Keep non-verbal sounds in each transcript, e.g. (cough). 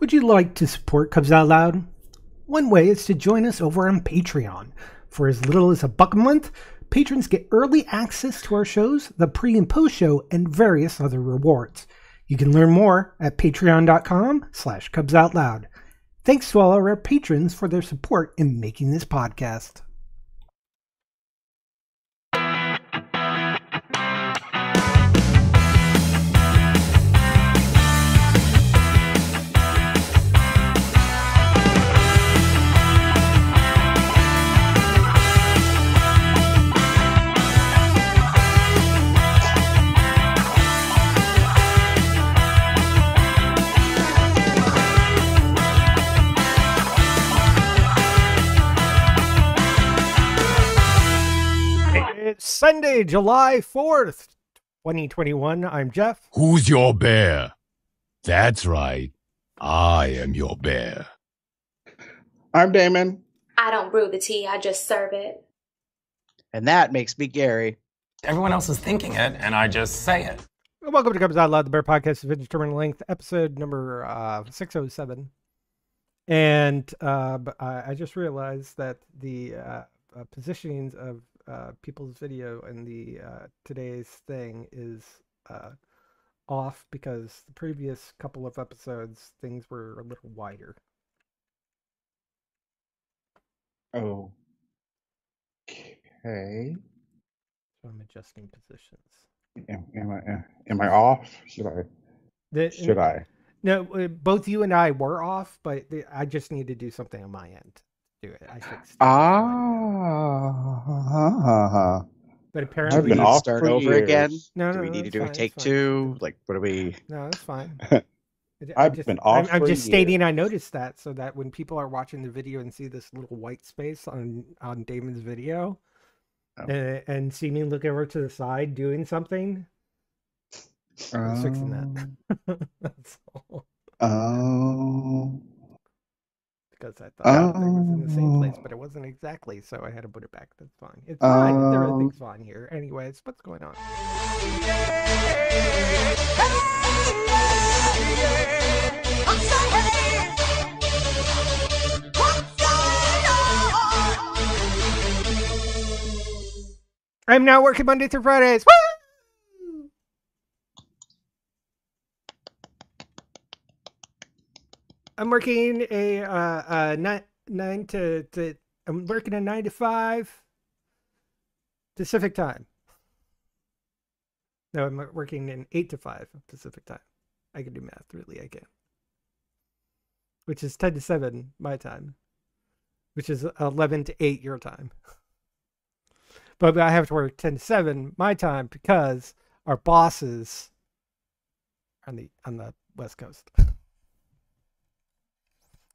Would you like to support Cubs Out Loud? One way is to join us over on Patreon. For as little as a buck a month, patrons get early access to our shows, the pre and post show, and various other rewards. You can learn more at patreon.com slash Cubs Out Loud. Thanks to all our patrons for their support in making this podcast. Sunday, July 4th, 2021. I'm Jeff. Who's your bear? That's right. I am your bear. I'm Damon. I don't brew the tea, I just serve it. And that makes me Gary. Everyone else is thinking it, and I just say it. Welcome to Cubs Out Loud, the Bear Podcast of Indeterminate Length, episode number uh, 607. And uh, b- I I just realized that the uh, uh, positionings of uh, people's video in the uh, today's thing is uh, off because the previous couple of episodes things were a little wider. Oh. Okay. So I'm adjusting positions. Am, am I uh, am I off? Should I? The, Should I? No, uh, both you and I were off, but the, I just need to do something on my end. To Do it. I fixed it. Ah. But I've apparently, been we off start for over years. again? No, do no, we no, need to do fine, a take two? Like, what do we? No, that's fine. (laughs) I- I I've just- been off I'm, I'm just years. stating I noticed that so that when people are watching the video and see this little white space on on Damon's video, Oh. and, and see me look over to the side doing something, I was fixing that. (laughs) That's all. Oh. Because I thought everything was in the same place, Oh. but it oh. wasn't exactly, so I had to put it back. That's fine. It's fine. Oh. Everything's fine here. Anyways, what's going on? I'm now working Monday through Fridays. Woo! I'm working a uh, uh nine nine to, to I'm working a nine to five Pacific time. No, I'm working in eight to five Pacific time. I can do math, really, I can. Which is ten to seven my time, which is eleven to eight your time. (laughs) But I have to work ten to seven my time because our bosses are on the on the west coast. (laughs)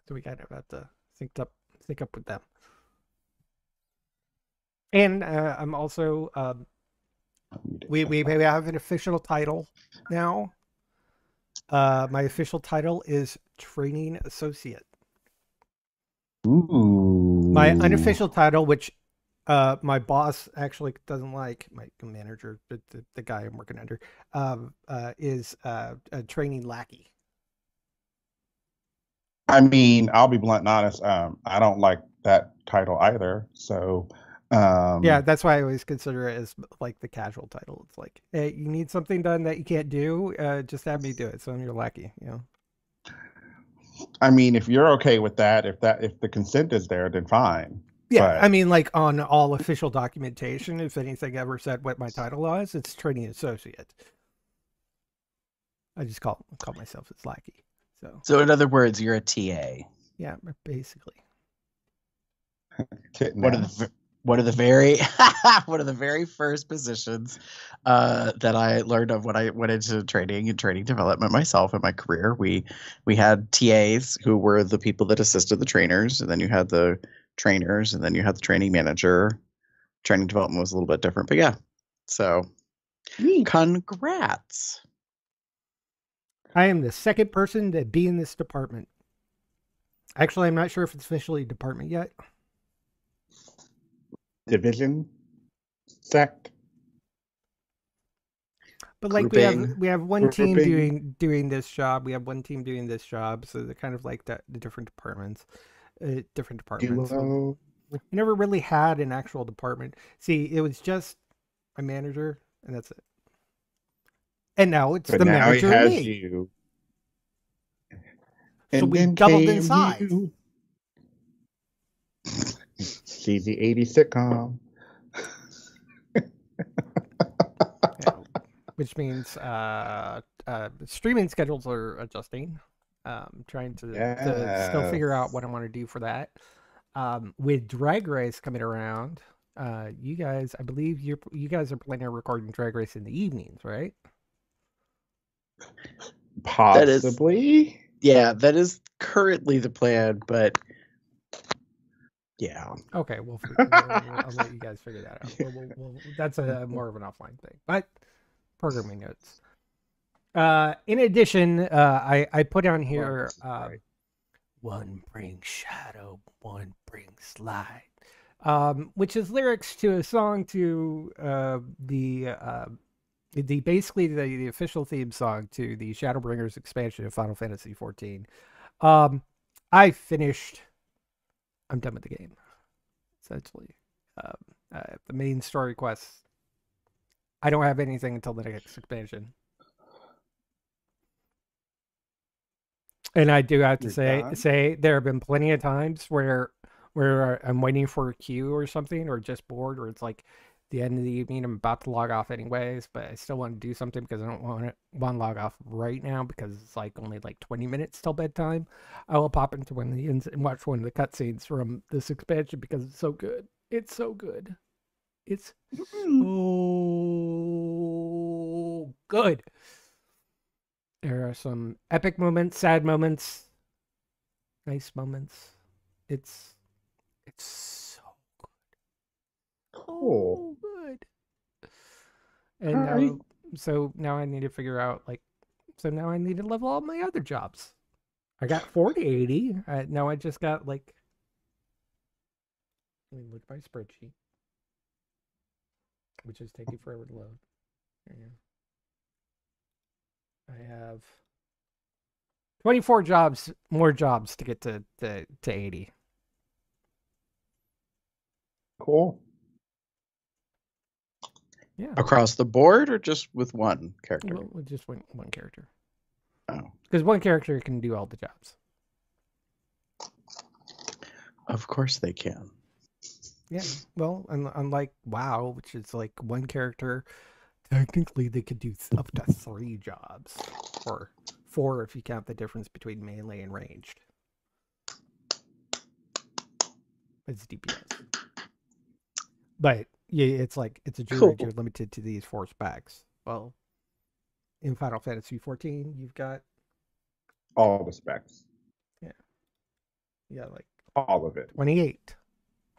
So we kind of have to sync up sync up with them. And uh, I'm also um, we, we we have an official title now. Uh, my official title is training associate. Ooh. My unofficial title, which uh, my boss actually doesn't like, my manager, the, the, guy I'm working under, um, uh, is uh, a training lackey. I mean, I'll be blunt and honest. Um, I don't like that title either. So, um, Yeah, that's why I always consider it as like the casual title. It's like, hey, you need something done that you can't do, uh, just have me do it. So I'm your lackey, you know. I mean, if you're okay with that, if that if the consent is there, then fine. Yeah, But- I mean, like on all official documentation, if anything ever said what my title was, it's training associate. I just call call myself as lackey. So So, in other words, you're a TA. yeah, basically. Titting One of the one of the very (laughs) one of the very first positions uh, that I learned of when I went into training and training development myself in my career. We we had TAs who were the people that assisted the trainers, and then you had the trainers, and then you had the training manager. Training development was a little bit different, but yeah. So, congrats. I am the second person to be in this department. Actually, I'm not sure if it's officially department yet. division sect. But like we have we have one team grouping. doing doing this job, we have one team doing this job, so they're kind of like that the different departments, uh, different departments. Duo. we never really had an actual department. See, it was just a manager, and that's it. And now it's But the now manager and has me. you. So we doubled in size. She's the 80s sitcom. (laughs) Which means uh, uh, streaming schedules are adjusting. Um, trying to, to still figure out what I want to do for that. Um, with Drag Race coming around, uh, you guys, I believe you you guys are planning on recording Drag Race in the evenings, right? That is- Possibly. Yeah, that is currently the plan, but yeah. Okay, we'll, we'll, we'll- I'll let you guys figure that out. We'll, we'll, we'll, that's a (laughs) more of an offline thing, but programming notes. Uh, in addition, uh, I I put on here uh, one brings shadow, one brings light, um, which is lyrics to a song to uh, the uh, the basically the, the official theme song to the Shadowbringers expansion of Final Fantasy XIV. Um, I finished. I'm done with the game. Essentially, um, uh, the main story quests. I don't have anything until the next expansion. And I do have to You're say done? say there have been plenty of times where where I'm waiting for a queue or something or just bored or it's like the end of the evening I'm about to log off anyways, but I still want to do something because I don't want to want to log off right now because it's like only like 20 minutes till bedtime. I will pop into one of the inns and watch one of the cutscenes from this expansion because it's so good. It's so good. It's so good. There are some epic moments, sad moments, nice moments. It's it's Cool. good. And now, Alright. so now I need to figure out like, so now I need to level all my other jobs. I got (sighs) 40, 80. Uh, now I just got like, let me look at my spreadsheet, which is taking forever to load. I have 24 jobs, more jobs to get to, to, to 80. Cool. Yeah. Across the board or just with one character? Well, with just one, one character. Oh. Because one character can do all the jobs. Of course they can. Yeah. Well, un- unlike WoW, which is like one character, technically they could do up to three jobs, or four if you count the difference between melee and ranged. It's DPS. But yeah, it's like it's a druid. Cool. You're limited to these four specs. Well, in Final Fantasy 14, you've got All the specs. yeah yeah, like All of it. 28.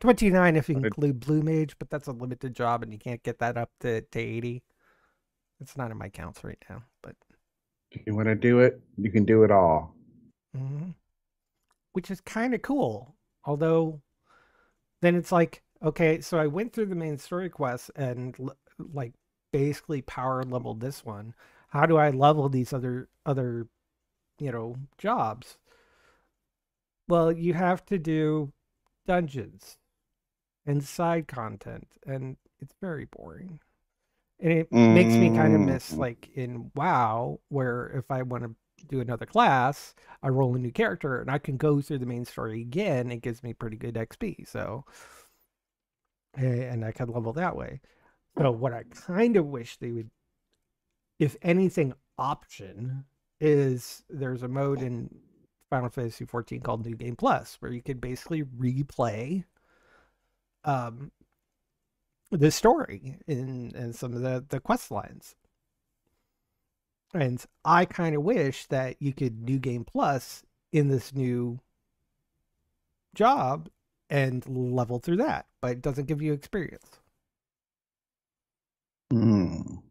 29 if you include Blue Mage, but that's a limited job and you can't get that up to, to 80. It's not in my counts right now, but If you want to do it, you can do it all. mhm. which is kind of cool. Although then it's like, okay, so I went through the main story quest and like basically power leveled this one. How do I level these other other you know jobs? Well, you have to do dungeons and side content and it's very boring. And it makes me kind of miss Mm. like in WoW where if I want to do another class, I roll a new character and I can go through the main story again. It gives me pretty good XP. So, and I could level that way. So, what I kind of wish they would, if anything, option is there's a mode in Final Fantasy 14 called New Game Plus where you could basically replay um the story in, in some of the, the quest lines. And I kind of wish that you could new game plus in this new job and level through that, but it doesn't give you experience. Hmm.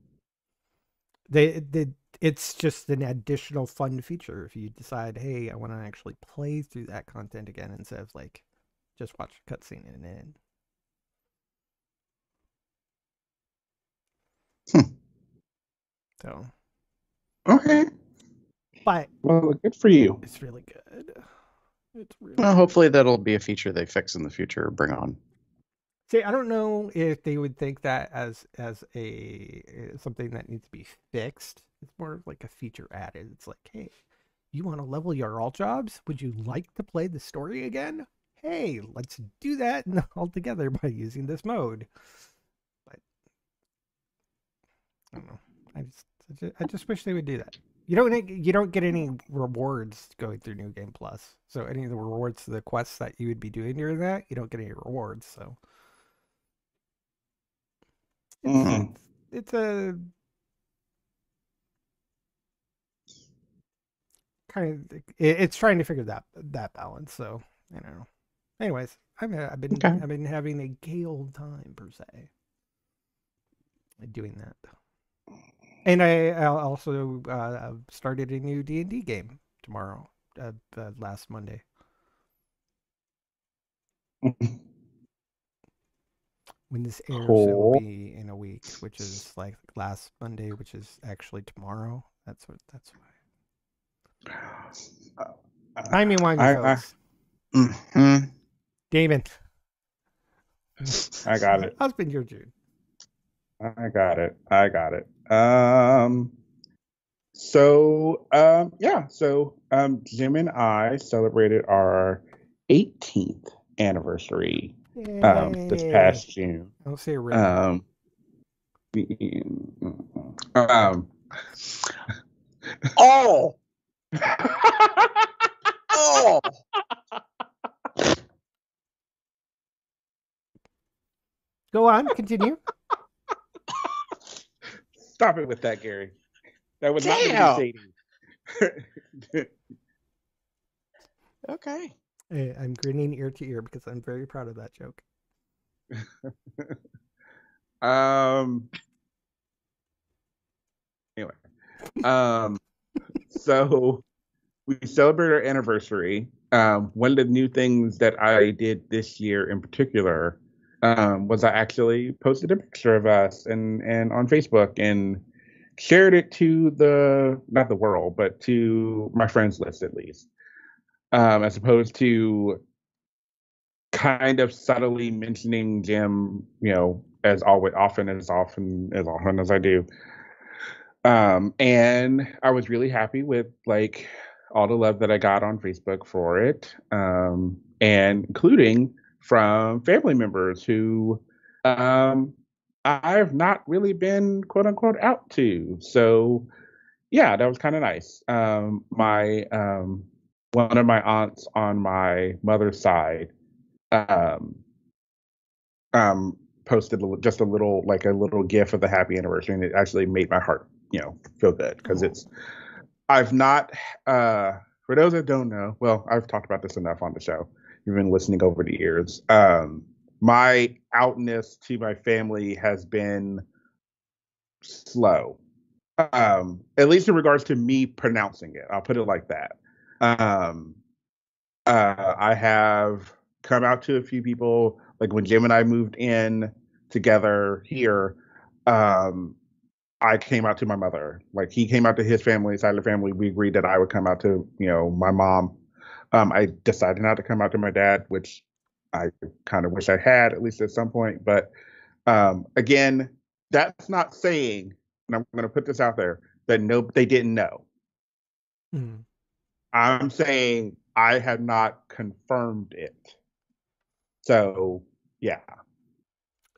They, they it's just an additional fun feature if you decide, hey, I want to actually play through that content again instead of like just watch a cutscene and then. So, Okay. but Well, good for you. it's really good. It's really Well, hopefully that'll be a feature they fix in the future or bring on. See, I don't know if they would think that as as a uh, something that needs to be fixed. It's more like a feature added. It's like, hey, you want to level your all jobs? Would you like to play the story again? Hey, let's do that (laughs) all together by using this mode. But I don't know. I just I just, I just wish they would do that. You don't you don't get any rewards going through New Game Plus. So any of the rewards the quests that you would be doing during that, you don't get any rewards. So it's, Mm. it's a kind of it's trying to figure that that balance. So I don't know. Anyways, I've I've been Okay. I've been having a gay old time per se doing that. And I, I also uh, started a new D and D game tomorrow, uh, uh, last Monday. When this airs, it will be in a week, which is like last Monday, which is actually tomorrow. That's what. That's why. Timey wimey, I- I- folks. Mhm. Damon, I got it. how's your June? I got it. I got it. Um so um yeah, so um Jim and I celebrated our 18th anniversary um this past June. I'll say a ring. Um um Oh, (laughs) oh. Go on, continue. Stop it with that, Gary. That was not Damn. what you Sadie. (laughs) Okay. Eh, I'm grinning ear to ear because I'm very proud of that joke. (laughs) Um. Anyway, um, (laughs) so we celebrate our anniversary. Um, one of the new things that I did this year in particular um, was I actually posted a picture of us and and on Facebook and shared it to the not the world but to my friends list at least, um, as opposed to kind of subtly mentioning Jim, you know, as always, often as often as often as I do. Um, and I was really happy with like all the love that I got on Facebook for it, um, and including from family members who um, I've not really been quote unquote out to. So yeah, that was kind of nice. Um, my um, one of my aunts on my mother's side um, um, posted just a little like a little gif of the happy anniversary, and it actually made my heart you know feel good because it's I've not uh, for those that don't know, well, I've talked about this enough on the show. You've been listening over the years. Um, my outness to my family has been slow, um, at least in regards to me pronouncing it. I'll put it like that. Um, uh, I have come out to a few people, like when Jim and I moved in together here. Um, I came out to my mother. Like he came out to his family, side of the family. We agreed that I would come out to, you know, my mom. Um, I decided not to come out to my dad, which I kind of wish I had at least at some point. But um, again, that's not saying, and I'm going to put this out there, that no, they didn't know. Mhm. I'm saying I have not confirmed it. So yeah,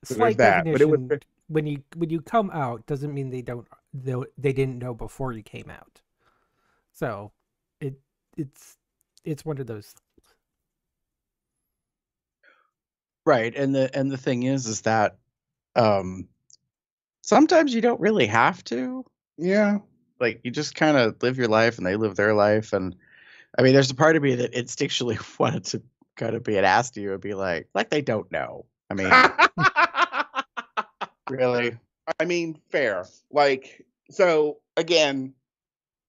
So Slight that, but it was- when you when you come out doesn't mean they don't they, they didn't know before you came out. So it it's it's one of those Right. And the and the thing is is that um sometimes you don't really have to. yeah, Like you just kind of live your life and they live their life and I mean there's a part of me that instinctually (laughs) wanted to kind of be an ass to you and be like like they don't know. I mean (laughs) really I mean, fair. Like, so again,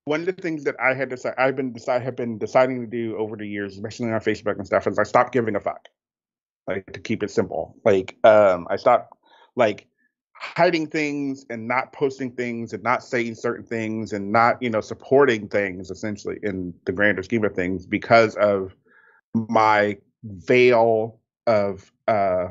one of the things that I had decided, I've been decide, have been deciding to do over the years, especially on Facebook and stuff, is I stopped giving a fuck. Like to keep it simple. Like, um, I stopped like hiding things and not posting things and not saying certain things and not you know supporting things essentially in the grander scheme of things because of my veil of uh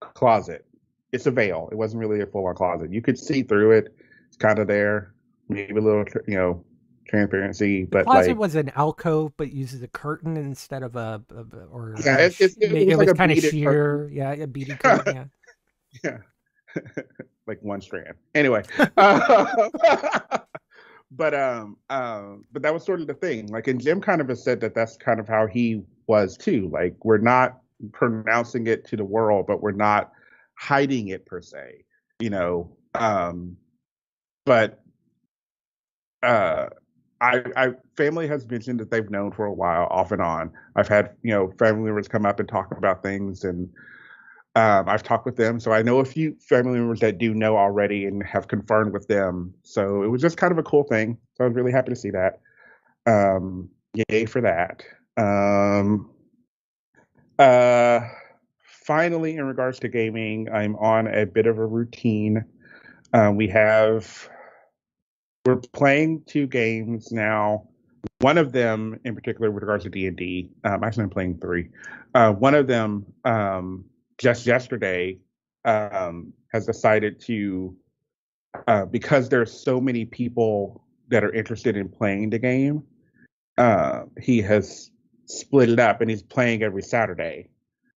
closet. It's a veil. It wasn't really a full-on closet. You could see through it. It's kind of there. Maybe a little you know transparency but Closet like was an alcove, but uses a curtain instead of a, a- or Yeah, a it- it- it was it like was kind of sheer. Yeah, a beaded (laughs) curtain. Yeah. yeah (laughs) like one strand. Anyway (laughs) but um um but that was sort of the thing. Like and jim kind of has said that that's kind of how he was too. Like we're not pronouncing it to the world but we're not hiding it per se you know um but uh I, I family has mentioned that they've known for a while off and on. I've had you know family members come up and talk about things and um, I've talked with them, so I know a few family members that do know already and have confirmed with them. So it was just kind of a cool thing. So I was really happy to see that. Um, yay for that. Um, uh, finally, in regards to gaming, I'm on a bit of a routine. Um, we have we're playing two games now. One of them, in particular, with regards to D and D, um, actually I'm playing three. Uh, one of them, um, just yesterday, um, has decided to, uh, because there's so many people that are interested in playing the game, uh, he has split it up and he's playing every Saturday.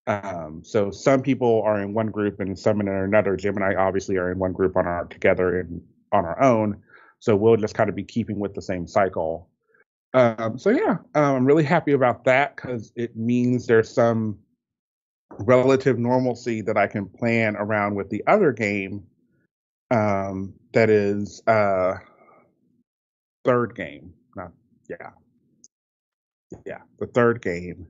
Um, so some people are in one group and some in another. Jim and I obviously are in one group on our together and on our own. So we'll just kind of be keeping with the same cycle. Um, so yeah, I'm really happy about that because it means there's some relative normalcy that I can plan around with the other game. Um, that is uh, third game, not yeah, yeah, the third game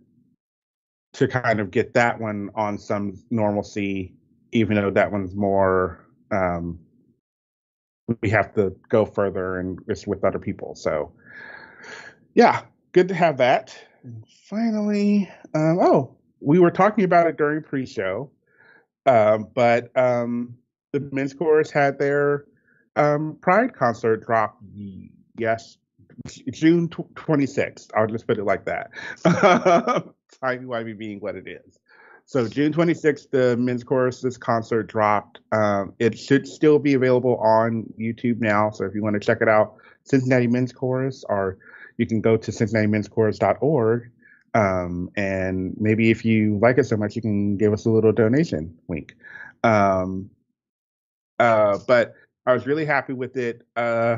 to kind of get that one on some normalcy, even though that one's more. Um, we have to go further and it's with other people. So, yeah, good to have that. And finally, um, oh, we were talking about it during pre-show, um, but um, the men's chorus had their um, Pride concert drop. Yes, June twenty sixth. I'll just put it like that. (laughs) Timey wimey being what it is. So June 26th, the men's chorus's concert dropped. Um, it should still be available on YouTube now. So if you want to check it out, Cincinnati Men's Chorus, or you can go to cincinnatimenschorus.org. Um, and maybe if you like it so much, you can give us a little donation. Wink. Um, uh, but I was really happy with it. Uh,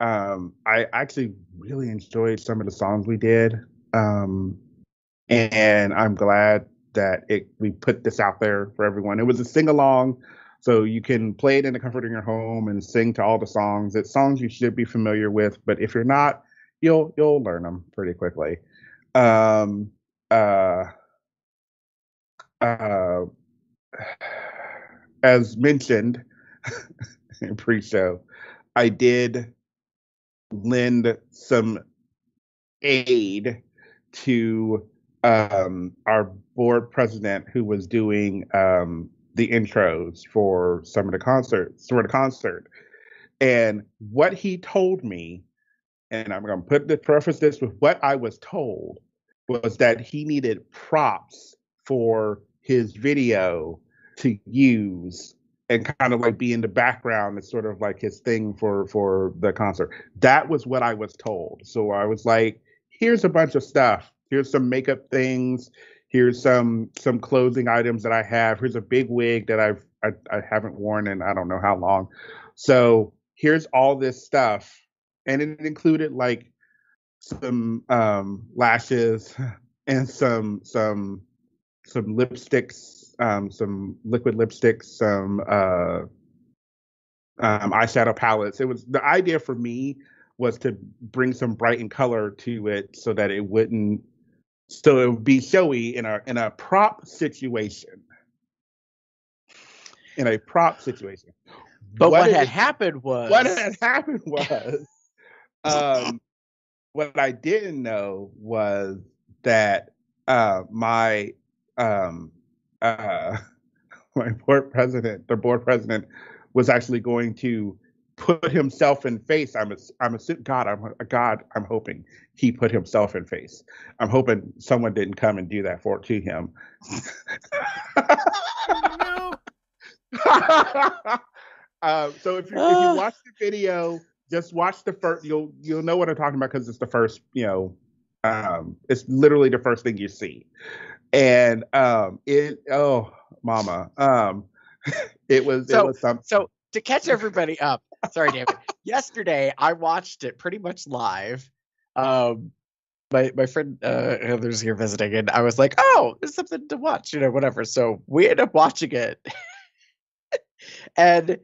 um, I actually really enjoyed some of the songs we did. Um, and I'm glad that it we put this out there for everyone. It was a sing along, so you can play it in the comfort of your home and sing to all the songs. It's songs you should be familiar with, but if you're not, you'll you'll learn them pretty quickly. Um, uh, uh, as mentioned (laughs) in pre-show, I did lend some aid to um, our board president who was doing um, the intros for some of the concerts for the concert. And what he told me, and I'm going to put the preface this with what I was told, was that he needed props for his video to use and kind of like be in the background as sort of like his thing for for the concert. That was what I was told. So I was like, here's a bunch of stuff. Here's some makeup things. Here's some some clothing items that I have. Here's a big wig that I've I, I haven't worn in I don't know how long. So here's all this stuff, and it included like some um, lashes (laughs) and some some some lipsticks, um, some liquid lipsticks, some uh, um, eyeshadow palettes. It was the idea for me was to bring some bright and color to it so that it wouldn't so it would be showy in a in a prop situation. In a prop situation. But what, it- had happened was what had happened (laughs) was um what I didn't know was that uh my um uh (laughs) my board president, the board president, was actually going to put himself in face. I'm a, I'm a God. I'm a God. I'm hoping he put himself in face. I'm hoping someone didn't come and do that for to him. uh, (laughs) so if you if you watch the video, just watch the first. You'll you'll know what I'm talking about because it's the first. You know, um, it's literally the first thing you see, and um, it oh mama, um, (laughs) it was it was something. So to catch everybody up, sorry, David. (laughs) yesterday I watched it pretty much live. Um, my my friend uh, Heather's here visiting, and I was like, "Oh, there's something to watch," you know, whatever. So we end up watching it, (laughs) and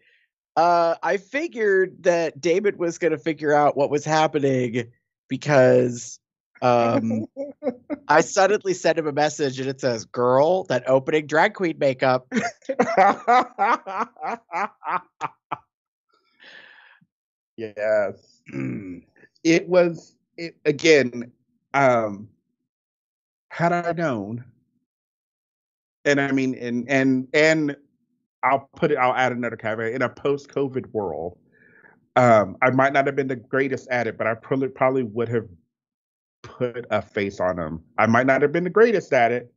uh, I figured that David was going to figure out what was happening because um, (laughs) I suddenly sent him a message, and it says, "Girl, that opening drag queen makeup." (laughs) yes. (clears throat) It was it again, um had I known and I mean and and and I'll put it I'll add another caveat in a post COVID world. Um, I might not have been the greatest at it, but I probably probably would have put a face on him. I might not have been the greatest at it,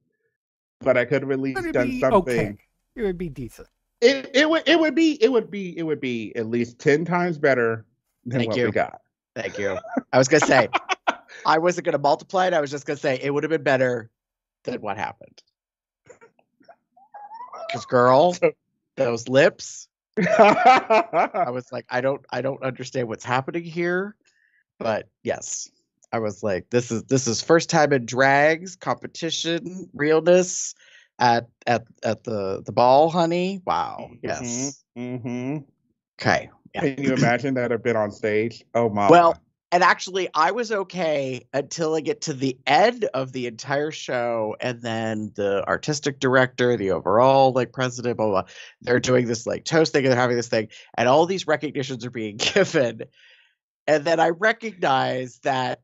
but I could have at least But it'd done be something. okay. It would be decent. It it would it would be it would be it would be at least ten times better than Thank what you. we got. Thank you. I was gonna say (laughs) I wasn't gonna multiply it. I was just gonna say it would have been better than what happened. Because girl, those lips. (laughs) I was like, I don't, I don't understand what's happening here. But yes, I was like, this is this is first time in drags competition realness at at at the the ball, honey. Wow. Yes. Mm-hmm. Okay. Yeah. Can you imagine that have been on stage? Oh my. Well, and actually, I was okay until I get to the end of the entire show, and then the artistic director, the overall like president, blah blah. they're doing this like toast thing, and they're having this thing, and all these recognitions are being (laughs) given, and then I recognize that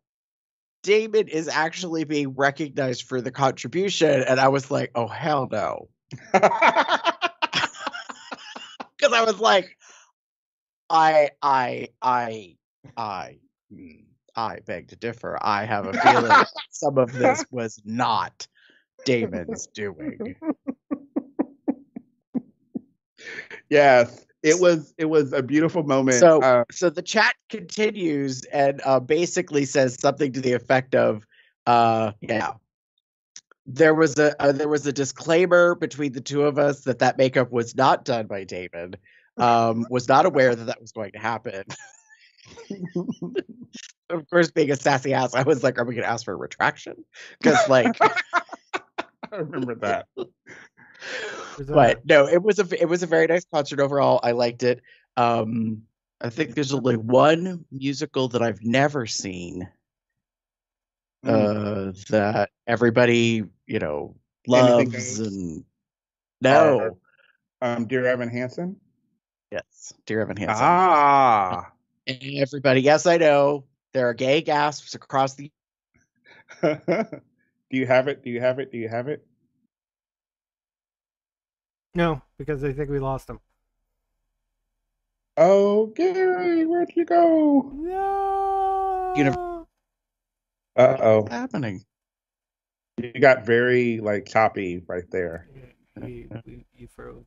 Damon is actually being recognized for the contribution, and I was like, oh hell no, (laughs) because I was like, I, I, I, I, I beg to differ. I have a feeling (laughs) some of this was not Damon's doing. yes, it was it was a beautiful moment. So, uh, so the chat continues and uh, basically says something to the effect of, uh, "Yeah, there was a uh, there was a disclaimer between the two of us that that makeup was not done by Damon. Um, was not aware that that was going to happen." (laughs) (laughs) of course, being a sassy ass, I was like, "Are we going to ask for a retraction?" Because like. (laughs) I remember that. There's but no, it was a v- it was a very nice concert overall. I liked it. Um, I think there's only one musical that I've never seen Mm. uh, that everybody you know loves and no, Or- Um, Dear Evan Hansen. yes, Dear Evan Hansen. Ah. And everybody, yes, I know there are gay gasps across the. (laughs) Do you have it? Do you have it? Do you have it? no, because I think we lost him. Oh, Gary, where'd you go? No. Univ- Uh oh. What's happening? You got very like choppy right there. We, we, you froze.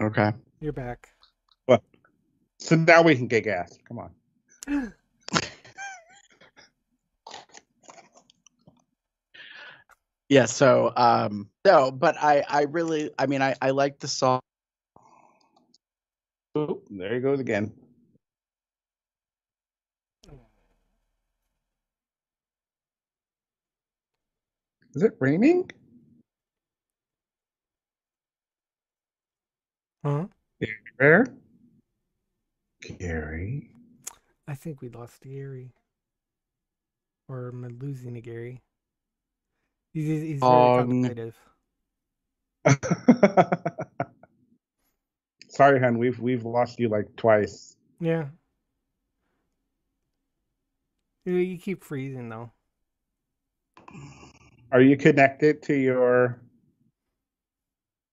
Okay. You're back. So now we can get gas. Come on. Yeah. So um, no, but I I really I mean I I like the song. Oop, there he goes again. Is it raining? Huh? Where? Gary. I think we lost Gary. Or am I losing to Gary? He's, he's he's very Um, contemplative. (laughs) Sorry, hon. We've we've lost you like twice. Yeah. You, you keep freezing though. Are you connected to your?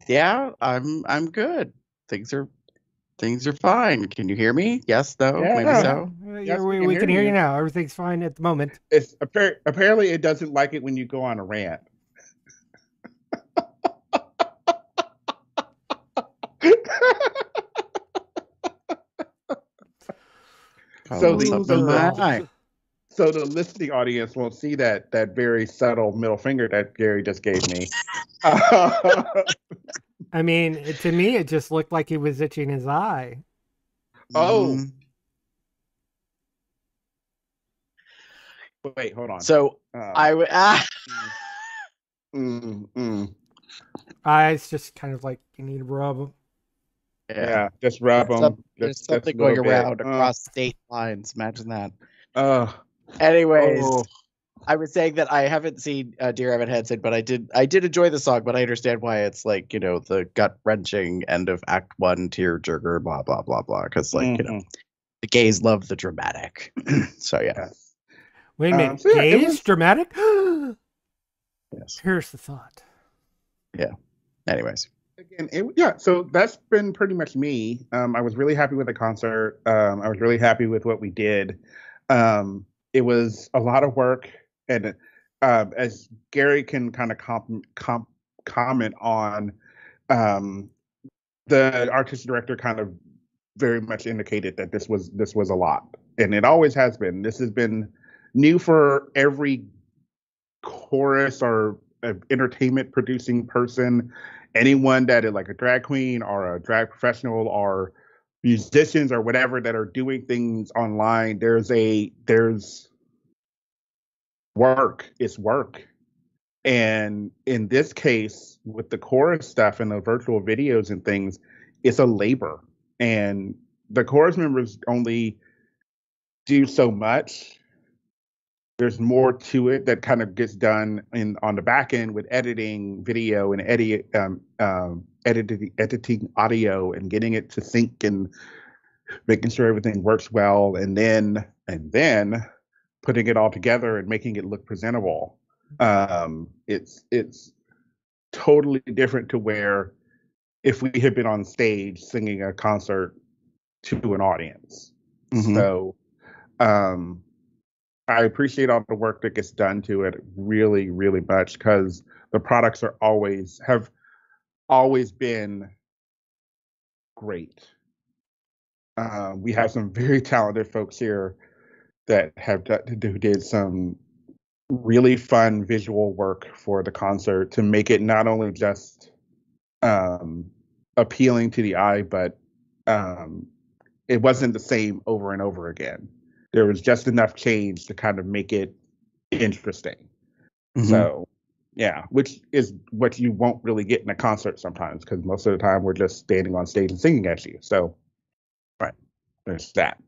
Yeah, I'm I'm good. Things are things are fine. Can you hear me? Yes, though. Yeah. maybe so. Yes, we we, can we hear can hear you. you now. Everything's fine at the moment. It's appar- apparently it doesn't like it when you go on a rant. So the- Something so in the- so the listening audience won't see that that very subtle middle finger that Gary just gave me. (laughs) (laughs) I mean, it- to me, it just looked like he was itching his eye. Oh. Mhm. Wait, hold on. So Uh, I would ah, (laughs) mm, mm. Eyes just kind of like you need to rub 'em. yeah. just rub There's them. some- There's something going around across state lines. Imagine that. Uh, Anyways, oh, I was saying that I haven't seen uh, Dear Evan Hansen, but I did I did enjoy the song, but I understand why it's like you know the gut wrenching end of Act One tear jerker, blah blah blah blah. Because like you know mhm, the gays love the dramatic. (clears throat) so yeah. Wait a Um, minute. so yeah, it Gaze was- dramatic? (gasps) yes. Here's the thought. Yeah. Anyways, Again, it, yeah. So that's been pretty much me. Um, I was really happy with the concert. Um, I was really happy with what we did. Um, it was a lot of work, and uh, as Gary can kind of comp- comp- comment on, um, the artistic director kind of very much indicated that this was this was a lot, and it always has been. This has been new for every chorus or uh, entertainment producing person anyone that is like a drag queen or a drag professional or musicians or whatever that are doing things online there's a there's work. It's work. And in this case with the chorus stuff and the virtual videos and things it's a labor. And the chorus members only do so much. There's more to it that kind of gets done in on the back end with editing video and edit um, um, editing editing audio and getting it to sync and making sure everything works well. And then and then putting it all together and making it look presentable um, it's it's totally different to where if we had been on stage singing a concert to an audience Mhm. so um I appreciate all the work that gets done to it really, really much because the products are always have always been great. Uh, we have some very talented folks here that have who did some really fun visual work for the concert to make it not only just um, appealing to the eye, but um, it wasn't the same over and over again there was just enough change to kind of make it interesting. Mhm. So, yeah, which is what you won't really get in a concert sometimes because most of the time we're just standing on stage and singing at you. So, Right. there's that.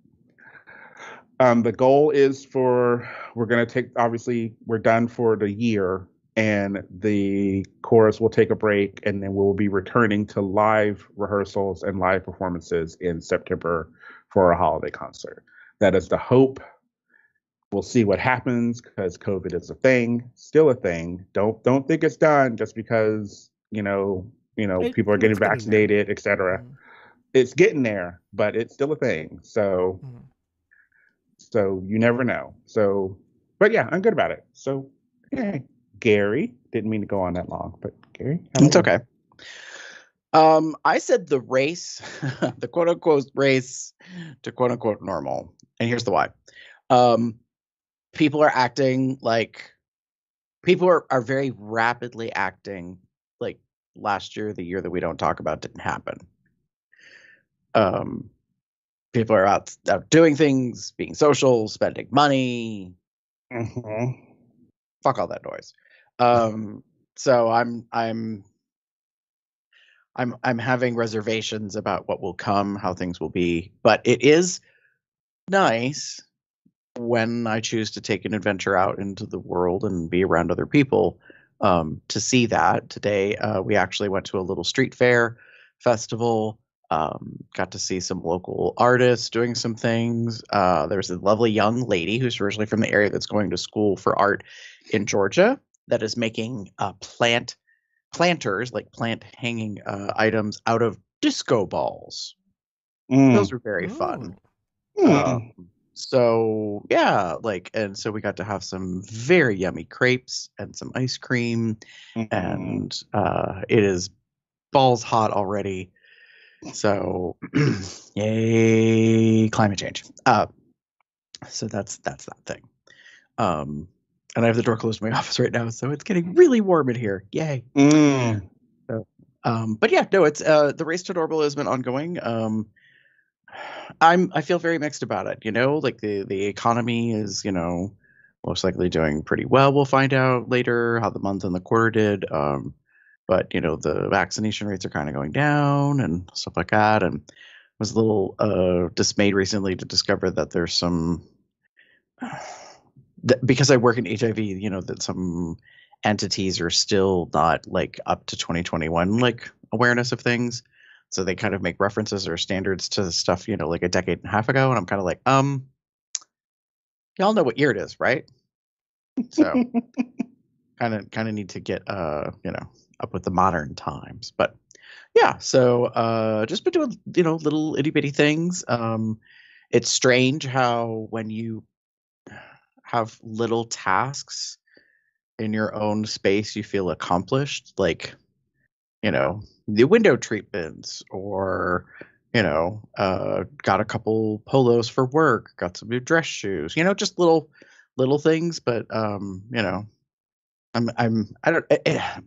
Um, the goal is for we're going to take obviously we're done for the year and the chorus will take a break and then we'll be returning to live rehearsals and live performances in September for a holiday concert. That is the hope. We'll see what happens because COVID is a thing, still a thing. Don't don't think it's done just because you know you know It- people are getting it's getting vaccinated, et cetera. It's getting there, but it's still a thing. So Mhm. So you never know. So, but yeah, I'm good about it. So, yeah, Gary didn't mean to go on that long, but Gary, It's you? okay. Um, I said the race, (laughs) the quote unquote race to quote unquote normal. And here's the why. Um, people are acting like people are, are very rapidly acting like last year, the year that we don't talk about didn't happen. Um, people are out, out doing things, being social, spending money, Mhm. fuck all that noise. Um, so I'm I'm I'm I'm having reservations about what will come, how things will be, but it is nice when I choose to take an adventure out into the world and be around other people um, to see that. Today, uh, we actually went to a little street fair festival. Um, got to see some local artists doing some things. Uh, there's a lovely young lady who's originally from the area that's going to school for art in Georgia that is making uh, plant planters, like plant hanging uh, items, out of disco balls. Mm. Those were very fun. Mm. Um, so yeah, like, and so we got to have some very yummy crepes and some ice cream, Mm. and uh, it is balls hot already. So, (clears throat) yay, climate change. Uh, so that's that's that thing. Um, and I have the door closed in my (laughs) office right now, so it's getting really warm in here. Yay. Mm. Um, but yeah, no, it's uh, the race to normal has been ongoing. Um, I'm I feel very mixed about it. You know, like the the economy is you know most likely doing pretty well. We'll find out later how the month and the quarter did. Um, but you know the vaccination rates are kind of going down and stuff like that. And was a little uh, dismayed recently to discover that there's some (sighs) that because I work in HIV. You know that some entities are still not like up to 2021 like awareness of things so they kind of make references or standards to stuff you know like a decade and a half ago and i'm kind of like um y'all know what year it is right so kind of kind of need to get uh you know up with the modern times but yeah so uh just been doing you know little itty bitty things um it's strange how when you have little tasks in your own space you feel accomplished like you know the window treatments or you know uh got a couple polos for work got some new dress shoes you know just little little things but um you know i'm i'm i don't eh, eh,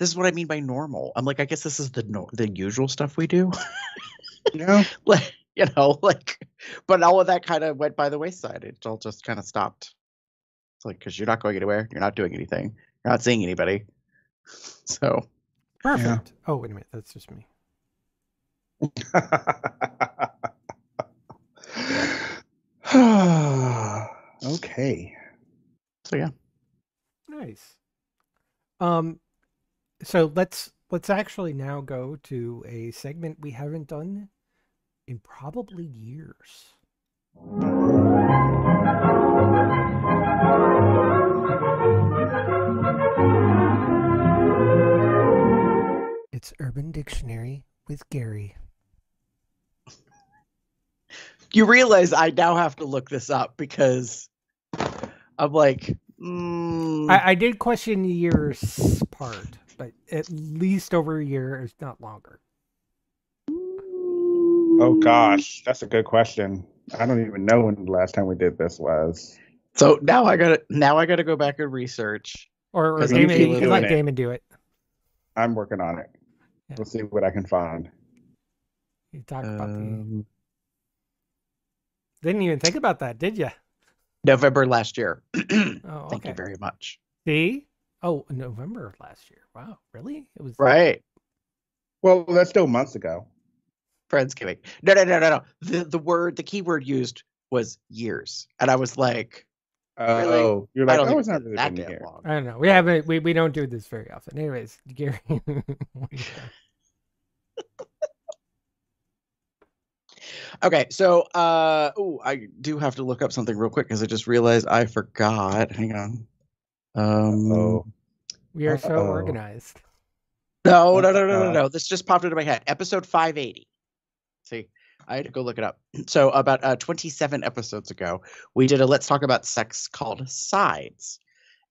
this is what i mean by normal i'm like i guess this is the no, the usual stuff we do (laughs) Yeah. like you know like but all of that kind of went by the wayside it all just kind of stopped it's like because you're not going anywhere you're not doing anything you're not seeing anybody (laughs) so Perfect. Oh, wait a minute. That's just me. (sighs) okay. so yeah Nice. Um, so let's let's actually now go to a segment we haven't done in probably years. It's Urban Dictionary with Gary. you realize i now have to look this up because i'm like mm, I, I did question the years part, but at least over a year, if not longer. Oh gosh, that's a good question. I don't even know when the last time we did this was. so now i gotta now i gotta go back and research Or, or Damon, you can let. Damon do it. I'm working on it. Yeah. We'll see what I can find. You talk about the. um, Didn't even think about that, did you? november last year (clears throat) Oh, thank you very much See? Oh, November of last year. Wow, really? It was right Well, that's still months ago. friendsgiving no no no no no the, the word the keyword used was years and i was like Oh, you're I like, don't oh, it's not really that been long. I don't know. We haven't. We, we don't do this very often. Anyways, (laughs) Gary. what do you got? Okay, so uh oh, I do have to look up something real quick because I just realized I forgot. Hang on. Um Oh, we are so Uh-oh. organized. no, no, no, no, no, Uh, no. This just popped into my head. Episode 580. See, I had to go look it up. (clears throat) So about uh 27 episodes ago, we did a let's talk about sex called Sides.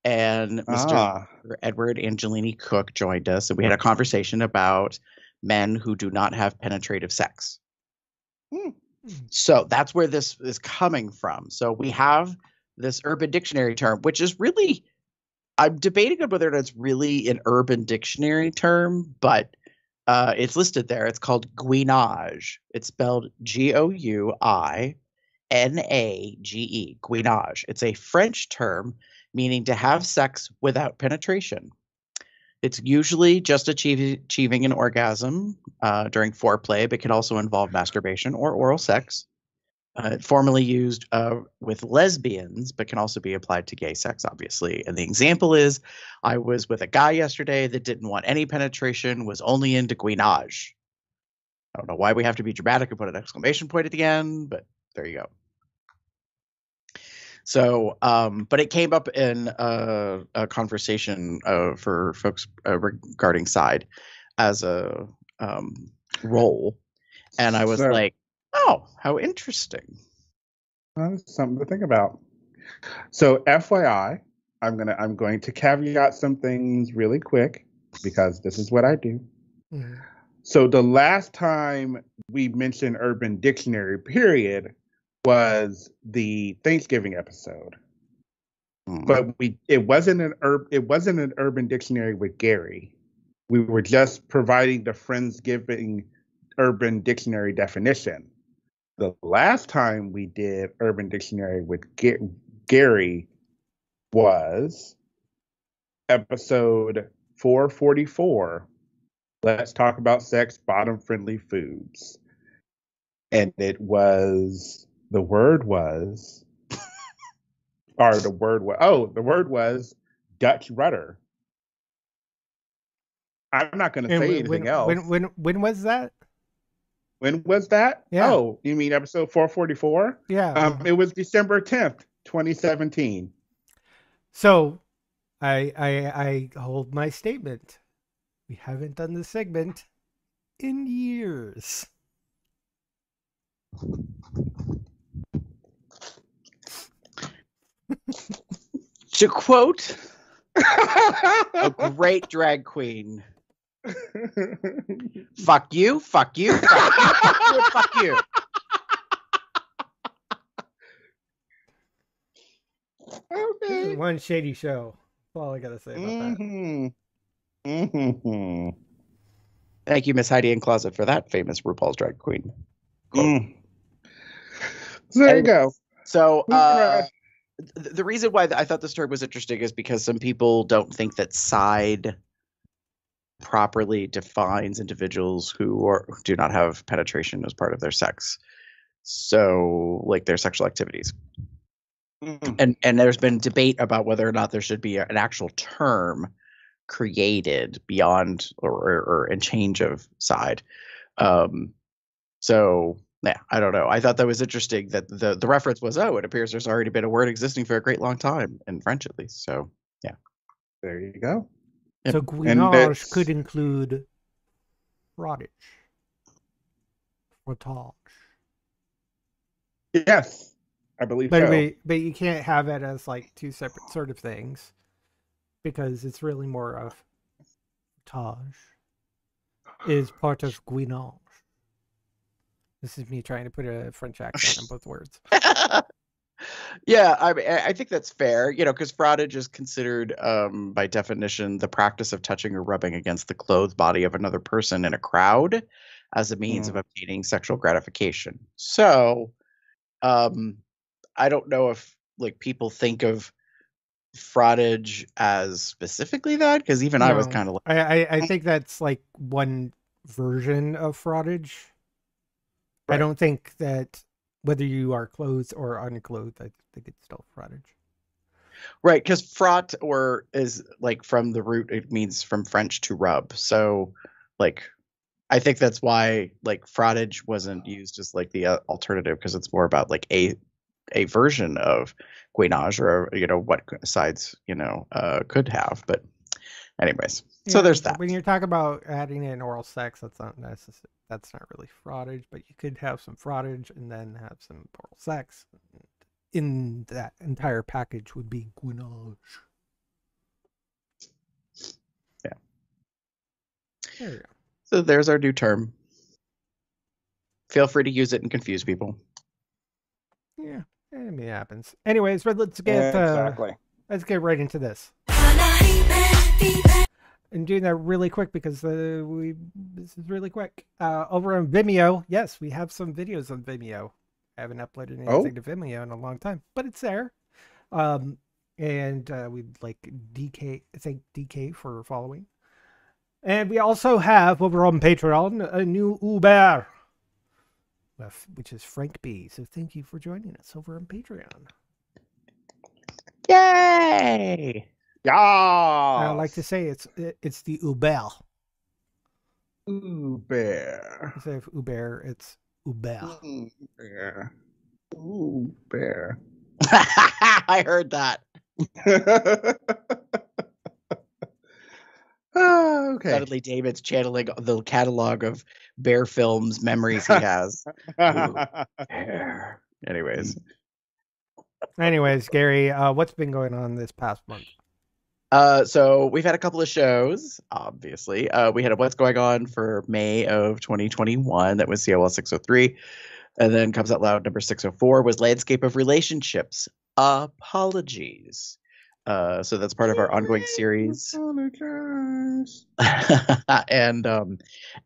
And Mr. ah, Edward Angelini Cook joined us, and we had a conversation about men who do not have penetrative sex. Hmm. So that's where this is coming from. So we have this Urban Dictionary term, which is really, I'm debating on whether or not it's really an Urban Dictionary term, but uh, it's listed there. It's called gouinage. It's spelled G O U I N A G E, gouinage. It's a French term meaning to have sex without penetration. It's usually just achieve, achieving an orgasm uh, during foreplay, but can also involve masturbation or oral sex. Uh, formerly used uh, with lesbians, but can also be applied to gay sex, obviously. And the example is I was with a guy yesterday that didn't want any penetration, was only into gouinage. I don't know why we have to be dramatic and put an exclamation point at the end, but there you go. So, um, but it came up in a, a conversation uh, for folks uh, regarding side as a um, role, and I was like, "Oh, how interesting!" That's something to think about. So, FYI, I'm gonna I'm going to caveat some things really quick because this is what I do. Mhm. So the last time we mentioned Urban Dictionary, period, was the Thanksgiving episode. Hmm. But we it wasn't an ur- it wasn't an Urban Dictionary with Gary. We were just providing the Friendsgiving Urban Dictionary definition. The last time we did Urban Dictionary with Gary was episode 444 let's talk about sex bottom friendly foods. And it was the word was (laughs) or the word was oh the word was dutch rudder. I'm not going to say when- anything when, else. When, when when was that? When was that Yeah. oh you mean episode 444 Yeah. um it was december 10th 2017 So, I I I hold my statement. We haven't done this segment in years. to quote (laughs) a great drag queen, "Fuck you, fuck you, fuck you, fuck you." okay One shady show. That's all I gotta say about that. Mhm. Mhm. Thank you, Miss Heidi N Closet, for that famous RuPaul's drag queen. quote. Mm. So there you go. So uh, the reason why I thought the story was interesting is because some people don't think that side properly defines individuals who are do not have penetration as part of their sex. So, like their sexual activities, Mm. and and there's been debate about whether or not there should be an actual term created beyond or or, or and change of side. Um, so yeah, I don't know. I thought that was interesting that the the reference was oh, it appears there's already been a word existing for a great long time in French at least. So yeah, There you go. Yep. So And gouinage could include frottage, frottage. Yes, I believe But, so. but but you can't have it as like two separate sort of things because it's really more of frottage is part of gouinage. This is me trying to put a French accent on both words. (laughs) yeah, I mean, I think that's fair. You know, because frottage is considered, um, by definition, the practice of touching or rubbing against the clothed body of another person in a crowd as a means of obtaining sexual gratification. So, um, I don't know if like people think of frottage as specifically that because even I was kind of like, I, I, I think that's like one version of frottage. I don't think that whether you are clothed or unclothed, I think it's still frottage. right because frotter is like from the root it means from french to rub so like i think that's why like frottage wasn't used as like the uh, alternative because it's more about like a a version of gouinage or you know what sides you know uh could have but anyways so there's that When you're talking about adding in oral sex, that's not necessary. That's not really frottage, but you could have some frottage and then have some oral sex. In that entire package would be gouinage. Yeah. There you go. so there's our new term feel free to use it and confuse people Yeah, I mean, it happens. Anyways, but let's get uh, exactly. let's get right into this. And doing that really quick because uh, we this is really quick. Uh, over on Vimeo, yes, we have some videos on Vimeo. I haven't uploaded anything Oh. to Vimeo in a long time, but it's there. Um, and uh, we'd like DK thank DK for following. And we also have over on Patreon a new Uber, which is Frank B. So thank you for joining us over on Patreon. yay Yeah. I like to say it's it, it's the Uber. Ooh, bear. Instead of Uber, it's Uber. Ooh, bear. Bear. (laughs) I heard that. (laughs) Ah, okay. Suddenly, David's channeling the catalog of Bear Films memories he has. Bear. Anyways, Anyways, Gary, uh, what's been going on this past month? Uh, so we've had a couple of shows. Obviously, uh, we had a What's Going On for May of 2021. That was COL 603, and then Cubs Out Loud number 604 was Landscape of Relationships. Apologies. Uh, so that's part of our ongoing series. (laughs) And um,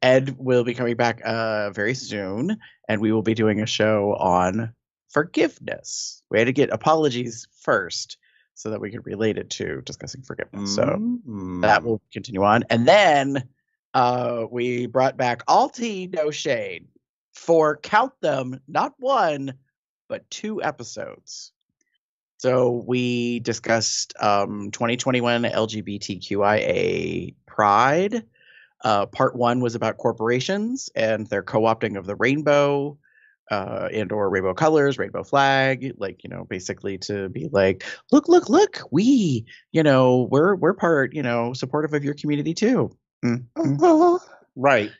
Ed will be coming back uh, very soon, and we will be doing a show on forgiveness. We had to get apologies first so that we could relate it to discussing forgiveness. So Mm. that will continue on. And then uh, we brought back All Tea, No Shade for count them, not one, but two episodes. So we discussed um, 2021 LGBTQIA Pride. Uh, part one was about corporations and their co-opting of the rainbow uh, and or rainbow colors, rainbow flag, like you know, basically to be like, look, look, look, we, you know, we're we're part, you know, supportive of your community too. Mm, mm. Right.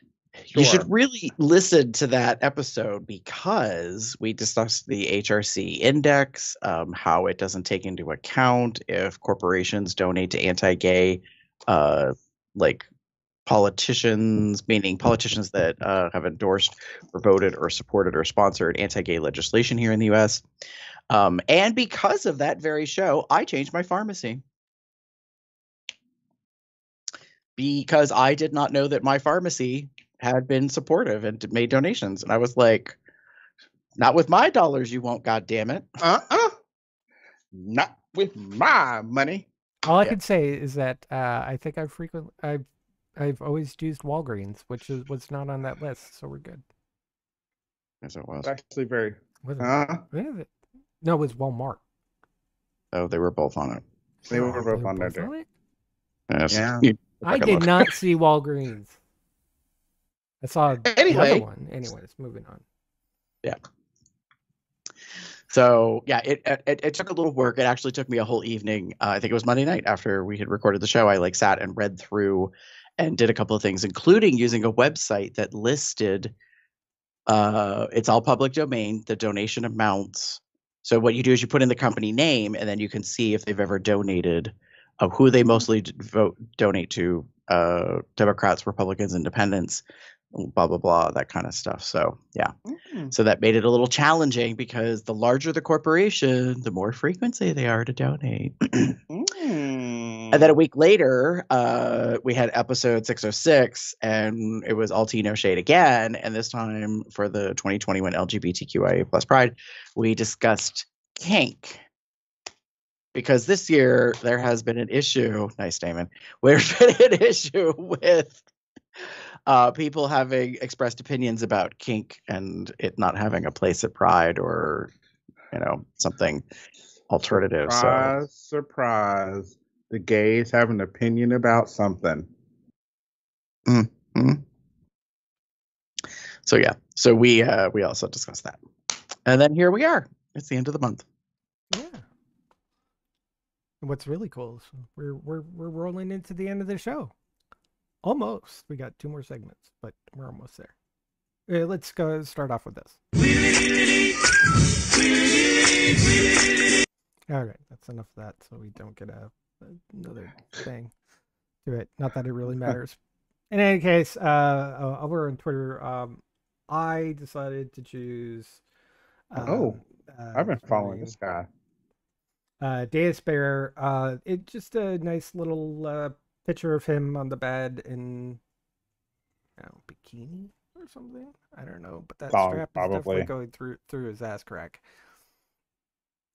You should really listen to that episode because we discussed the HRC index, um, how it doesn't take into account if corporations donate to anti-gay, uh, like politicians, meaning politicians that uh, have endorsed or voted or supported or sponsored anti-gay legislation here in the U.S. Um, and because of that very show, I changed my pharmacy because I did not know that my pharmacy had been supportive and made donations. And I was like, not with my dollars, you won't, God damn it. Uh-uh. Not with my money. All I Yeah. can say is that uh, I think I've frequently I've I've always used Walgreens, which is was not on that list, so we're good. Yes, it was. Actually very. Was it? Uh, it? No, it was Walmart. Oh, they were both on it. They were both on there, too. it? Yes. Yeah. (laughs) I did look. not see Walgreens. I saw the Anyway. other one. Anyways, moving on. Yeah. So yeah, it, it it took a little work. It actually took me a whole evening. Uh, I think it was Monday night after we had recorded the show. I like sat and read through and did a couple of things, including using a website that listed. Uh, it's all public domain. The donation amounts. So what you do is you put in the company name, and then you can see if they've ever donated, of who they mostly vote donate to. Uh, Democrats, Republicans, Independents, blah blah blah, that kind of stuff. So yeah. mm, So that made it a little challenging because the larger the corporation, the more frequency they are to donate. mm. (clears throat) and then a week later, uh, we had episode 606, and it was all tea, no shade again. And this time for the 2021 LGBTQIA plus Pride, we discussed kink. Because this year there has been an issue. Nice, Damon. (laughs) There's been an issue with uh, people having expressed opinions about kink and it not having a place at Pride or, you know, something alternative. So Surprise, surprise. The gays have an opinion about something. So yeah, so we uh, we also discussed that, and then here we are. It's the end of the month. Yeah. And what's really cool is we're we're we're rolling into the end of the show. Almost. We got two more segments, but we're almost there. Uh, let's go start off with this. All right, that's enough of that, so we don't get a another thing to it. Not that it really matters. In any case, uh, uh, over on Twitter, um, I decided to choose. Oh, uh, I've been following this guy. uh Deus Bear, uh it just a nice little uh picture of him on the bed in don't know, bikini or something. I don't know, but that Thong, strap is definitely going through through his ass crack.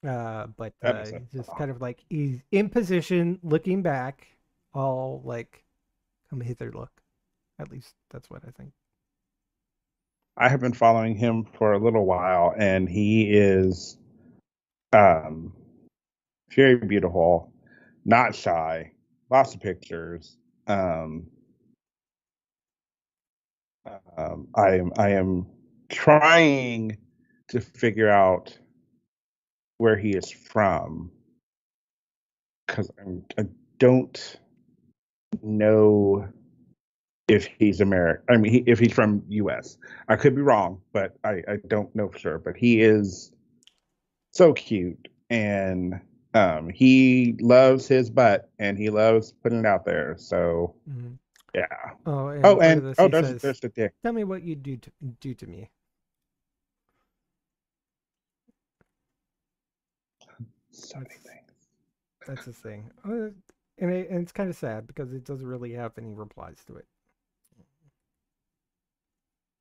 Uh but uh just kind of like he's in position looking back, all like come hither look. At least that's what I think. I have been following him for a little while, and he is um, very beautiful, not shy, lots of pictures. Um, um, I am I am trying to figure out where he is from because I don't know if he's American. I mean, he, if he's from U.S. I could be wrong, but I, I don't know for sure. But he is so cute, and um, he loves his butt, and he loves putting it out there. So Mhm. yeah. Oh, and Oh, and this oh, there's says, there's the dick. Tell me what you do to do to me. So many things. That's his thing. Uh, and, it, and it's kind of sad because it doesn't really have any replies to it.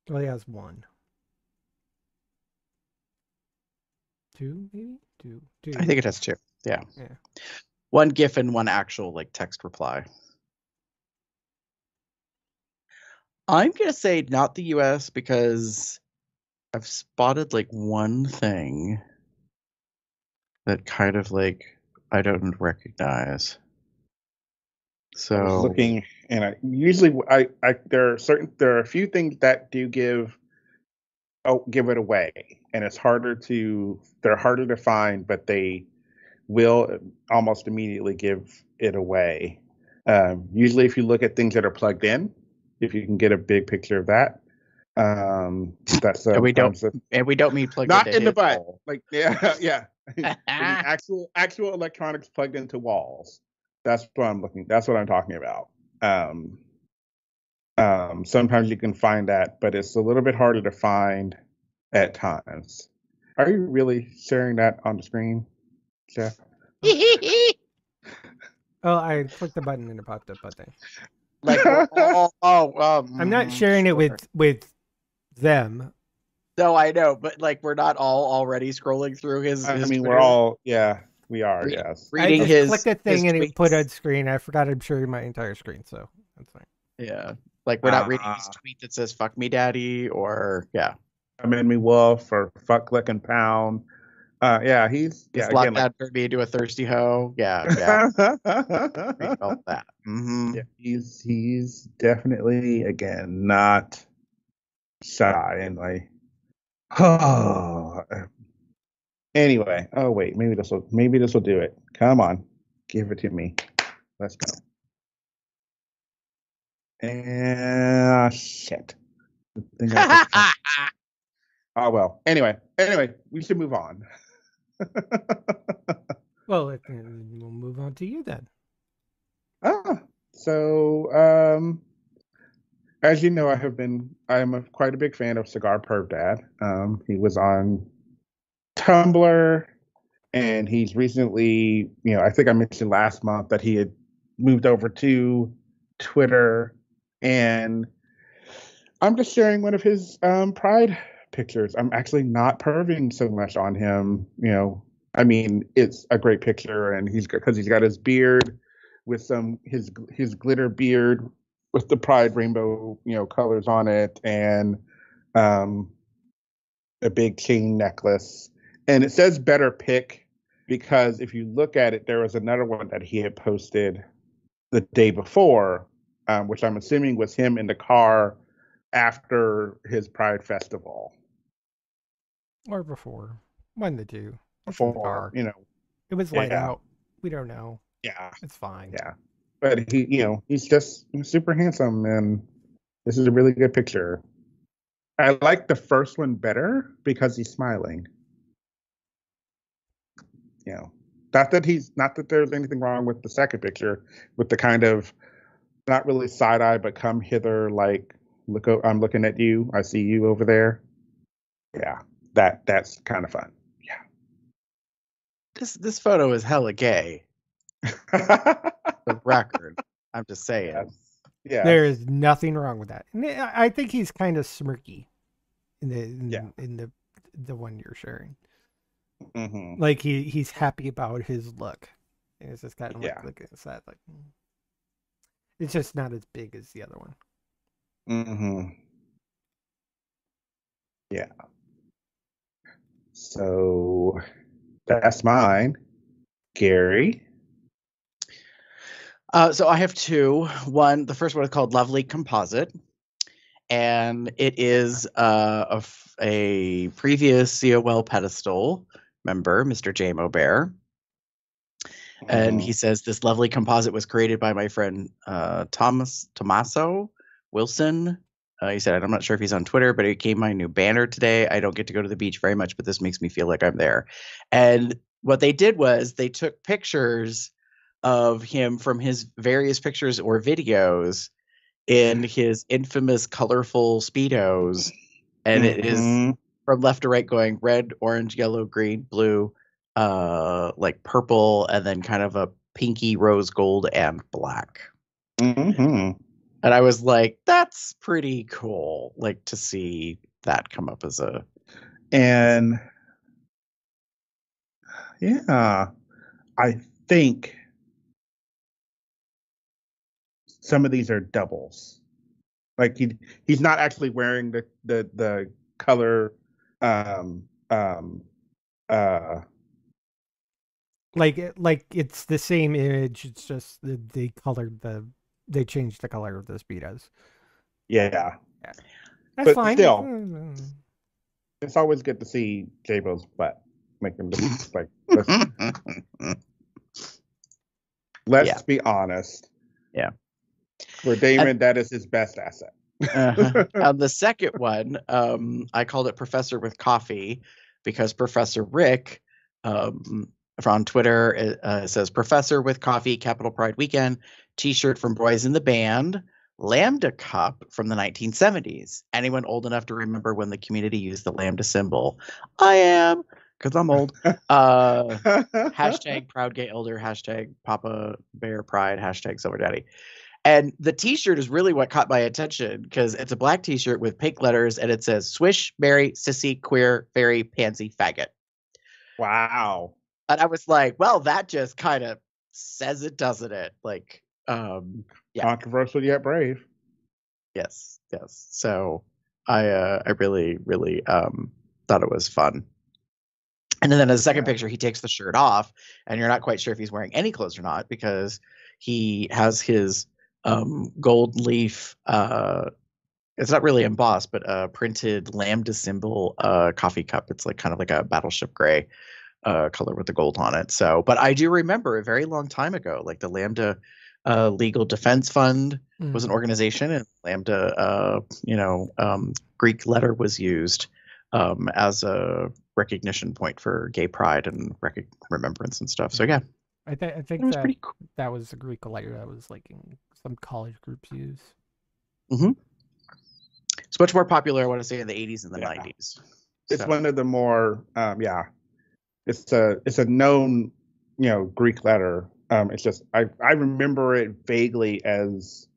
Well, he has one. Two, maybe? Two. Two. I think it has two. Yeah. Yeah. One GIF and one actual like text reply. I'm gonna say not the US because I've spotted like one thing that kind of like I don't recognize. I was So looking, and I usually I, I there are certain there are a few things that do give oh give it away, and it's harder to they're harder to find, but they will almost immediately give it away. Um, usually, if you look at things that are plugged in, if you can get a big picture of that, um, that's And we don't- and we don't mean (laughs) plug not into in the butt. hole. Like yeah, (laughs) yeah. (laughs) Actual actual electronics plugged into walls. That's what I'm looking. That's what I'm talking about. Um, um, sometimes you can find that, but it's a little bit harder to find at times. Are you really sharing that on the screen, Jeff? (laughs) Oh, I clicked the button and it popped up. But then like we're all, oh um, I'm not sharing it with with them. No, I know, but like we're not all already scrolling through his. I his mean, we're all yeah, we are. Re- yes. reading I just his. clicked the his thing and it put tweets. on screen. I forgot I'm sharing my entire screen, so that's fine. Yeah, like we're not reading his Ah. tweet that says "fuck me, daddy" or yeah, I'm in me wolf or fuck licking pound. Uh, yeah, he's yeah yeah, lock again. that turned me into a thirsty hoe. Yeah, (laughs) yeah, Like, read all that. hmm Yeah, he's he's definitely again not shy and like oh (sighs) anyway oh wait maybe this will maybe this will do it. Come on. Give it to me. Let's go. And shit. The thing I (laughs) oh well. Anyway anyway we should move on (laughs) Well, it, we'll move on to you then. Ah, so um, as you know, I have been I am a, quite a big fan of Cigar Perv Dad. Um, he was on Tumblr, and he's recently, you know, I think I mentioned last month that he had moved over to Twitter, and I'm just sharing one of his um, Pride pictures. I'm actually not perving so much on him, you know. I mean, it's a great picture, and he's because he's got his beard with some his his glitter beard with the pride rainbow you know colors on it and um a big chain necklace and it says better pick because if you look at it there was another one that he had posted the day before um, which i'm assuming was him in the car after his pride festival Or before. One two. It's the before car. you know It was light Yeah. out. We don't know. yeah It's fine. Yeah. But he, you know, he's just super handsome, and this is a really good picture. I like the first one better because he's smiling. You know, not that he's not that there's anything wrong with the second picture, with the kind of not really side eye, but come hither, like look, o- I'm looking at you, I see you over there. Yeah, that that's kind of fun. Yeah. This this photo is hella gay. The record. I'm just (laughs) saying. yes. Yeah. There is nothing wrong with that. And I I think he's kind of smirky in the in, Yeah. in the the one you're sharing. hmm Like he he's happy about his look. And it's just kind of like looking sad. Like mm. it's just not as big as the other one. hmm Yeah. So that's mine. Gary. Uh, so I have two. One, the first one is called Lovely Composite, and it is uh, a, a previous COL pedestal member, Mr. JMO Bear. Mm-hmm. And he says this lovely composite was created by my friend uh, Thomas Tomaso Wilson. Uh, he said, I'm not sure if he's on Twitter, but it came my new banner today. I don't get to go to the beach very much, but this makes me feel like I'm there. And what they did was they took pictures of him from his various pictures or videos in his infamous colorful speedos, and it is Mhm. from left to right going red, orange, yellow, green, blue, uh, like purple, and then kind of a pinky rose gold and black. Mhm. And I was like, that's pretty cool. Like to see that come up as a And yeah, I think some of these are doubles. Like he he's not actually wearing the the the color um um uh Like like it's the same image. It's just the they colored the they changed the color of the speedos. yeah. That's But fine. still. Mm, It's always good to see J-Bo's butt. Make him look (laughs) like let's, let's Yeah. be honest. Yeah. For Damon, that is his best asset. Uh-huh. (laughs) on the second one, um, I called it Professor with Coffee because Professor Rick um, on Twitter uh, says Professor with Coffee, Capital Pride Weekend, t shirt from Boys in the Band, Lambda Cup from the 1970s. Anyone old enough to remember when the community used the Lambda symbol? I am, because I'm old. Uh, hashtag proud gay elder hashtag papa bear pride hashtag silver daddy and the t-shirt is really what caught my attention because it's a black t-shirt with pink letters and it says swish mary sissy queer fairy pansy faggot wow. and i was like well that just kind of says it doesn't it like um Yeah. Controversial yet brave. yes yes so i uh i really really um thought it was fun and then in the second Yeah. picture he takes the shirt off and you're not quite sure if he's wearing any clothes or not because he has his um gold leaf uh it's not really embossed but a printed lambda symbol uh coffee cup it's like kind of like a battleship gray uh color with the gold on it so but i do remember a very long time ago like the lambda uh legal defense fund was an mm. organization and lambda uh you know um greek letter was used um as a recognition point for gay pride and rec- remembrance and stuff so yeah I, th- I it think was that pretty cool that was a Greek letter that was like in some college groups use. Mm-hmm. it's much more popular i want to say in the 80s and the Yeah. 90s It's So, one of the more um yeah. It's a it's a known, you know, Greek letter. Um it's just I I remember it vaguely as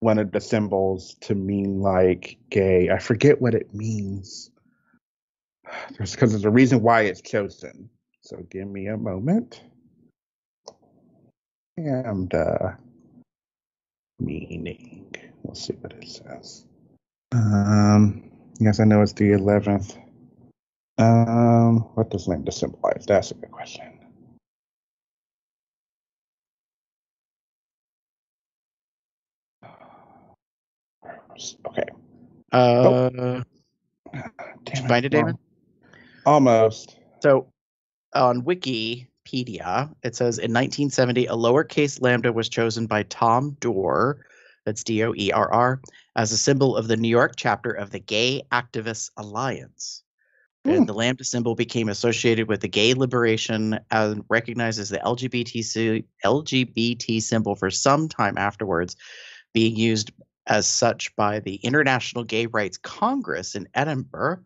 one of the symbols to mean like gay. I forget what it means. (sighs) There's because there's a reason why it's chosen. So give me a moment. And uh meaning. We'll see what it says. Um yes, I know it's the eleventh. Um what does lambda symbolize? That's a good question. Okay. uh Damn (sighs) Did you find it, Damon? Almost. So on Wikipedia, it says in 1970, a lowercase lambda was chosen by Tom Doerr, that's D O E R R, as a symbol of the New York chapter of the Gay Activists Alliance. Hmm. And the lambda symbol became associated with the gay liberation and recognized as the LGBT, LGBT symbol for some time afterwards, being used as such by the International Gay Rights Congress in Edinburgh.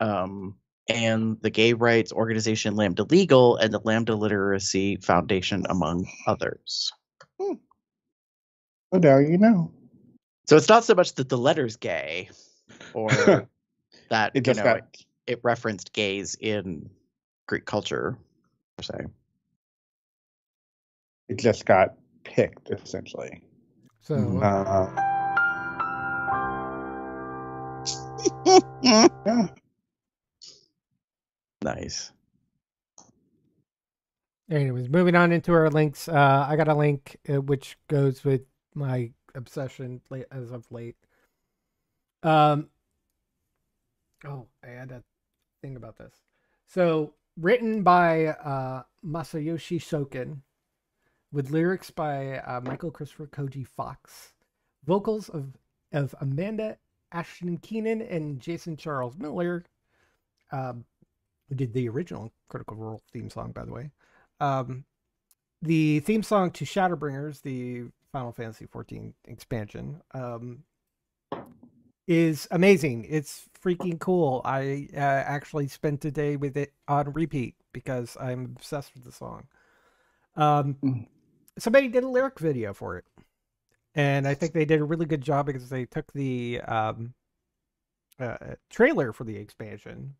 Um, and the gay rights organization Lambda Legal and the Lambda Literary Foundation, among others. Oh, now you know. So it's not so much that the letter's gay or (laughs) that It you know got it, it referenced gays in Greek culture, per se. it just got picked essentially. So Mhm. Uh, (laughs) Nice. Anyways, moving on into our links. Uh, I got a link uh, which goes with my obsession late as of late. Um. Oh, I had a thing about this. So written by uh, Masayoshi Soken, with lyrics by uh, Michael Christopher Koji Fox, vocals of of Amanda Achen Keenan and Jason Charles Miller, um, who did the original Critical Role theme song, by the way. Um, the theme song to Shadowbringers, the Final Fantasy XIV expansion, um, is amazing. It's freaking cool. I uh, actually spent a day with it on repeat because I'm obsessed with the song. Um, Mm. somebody did a lyric video for it, and I think they did a really good job because they took the um, uh, trailer for the expansion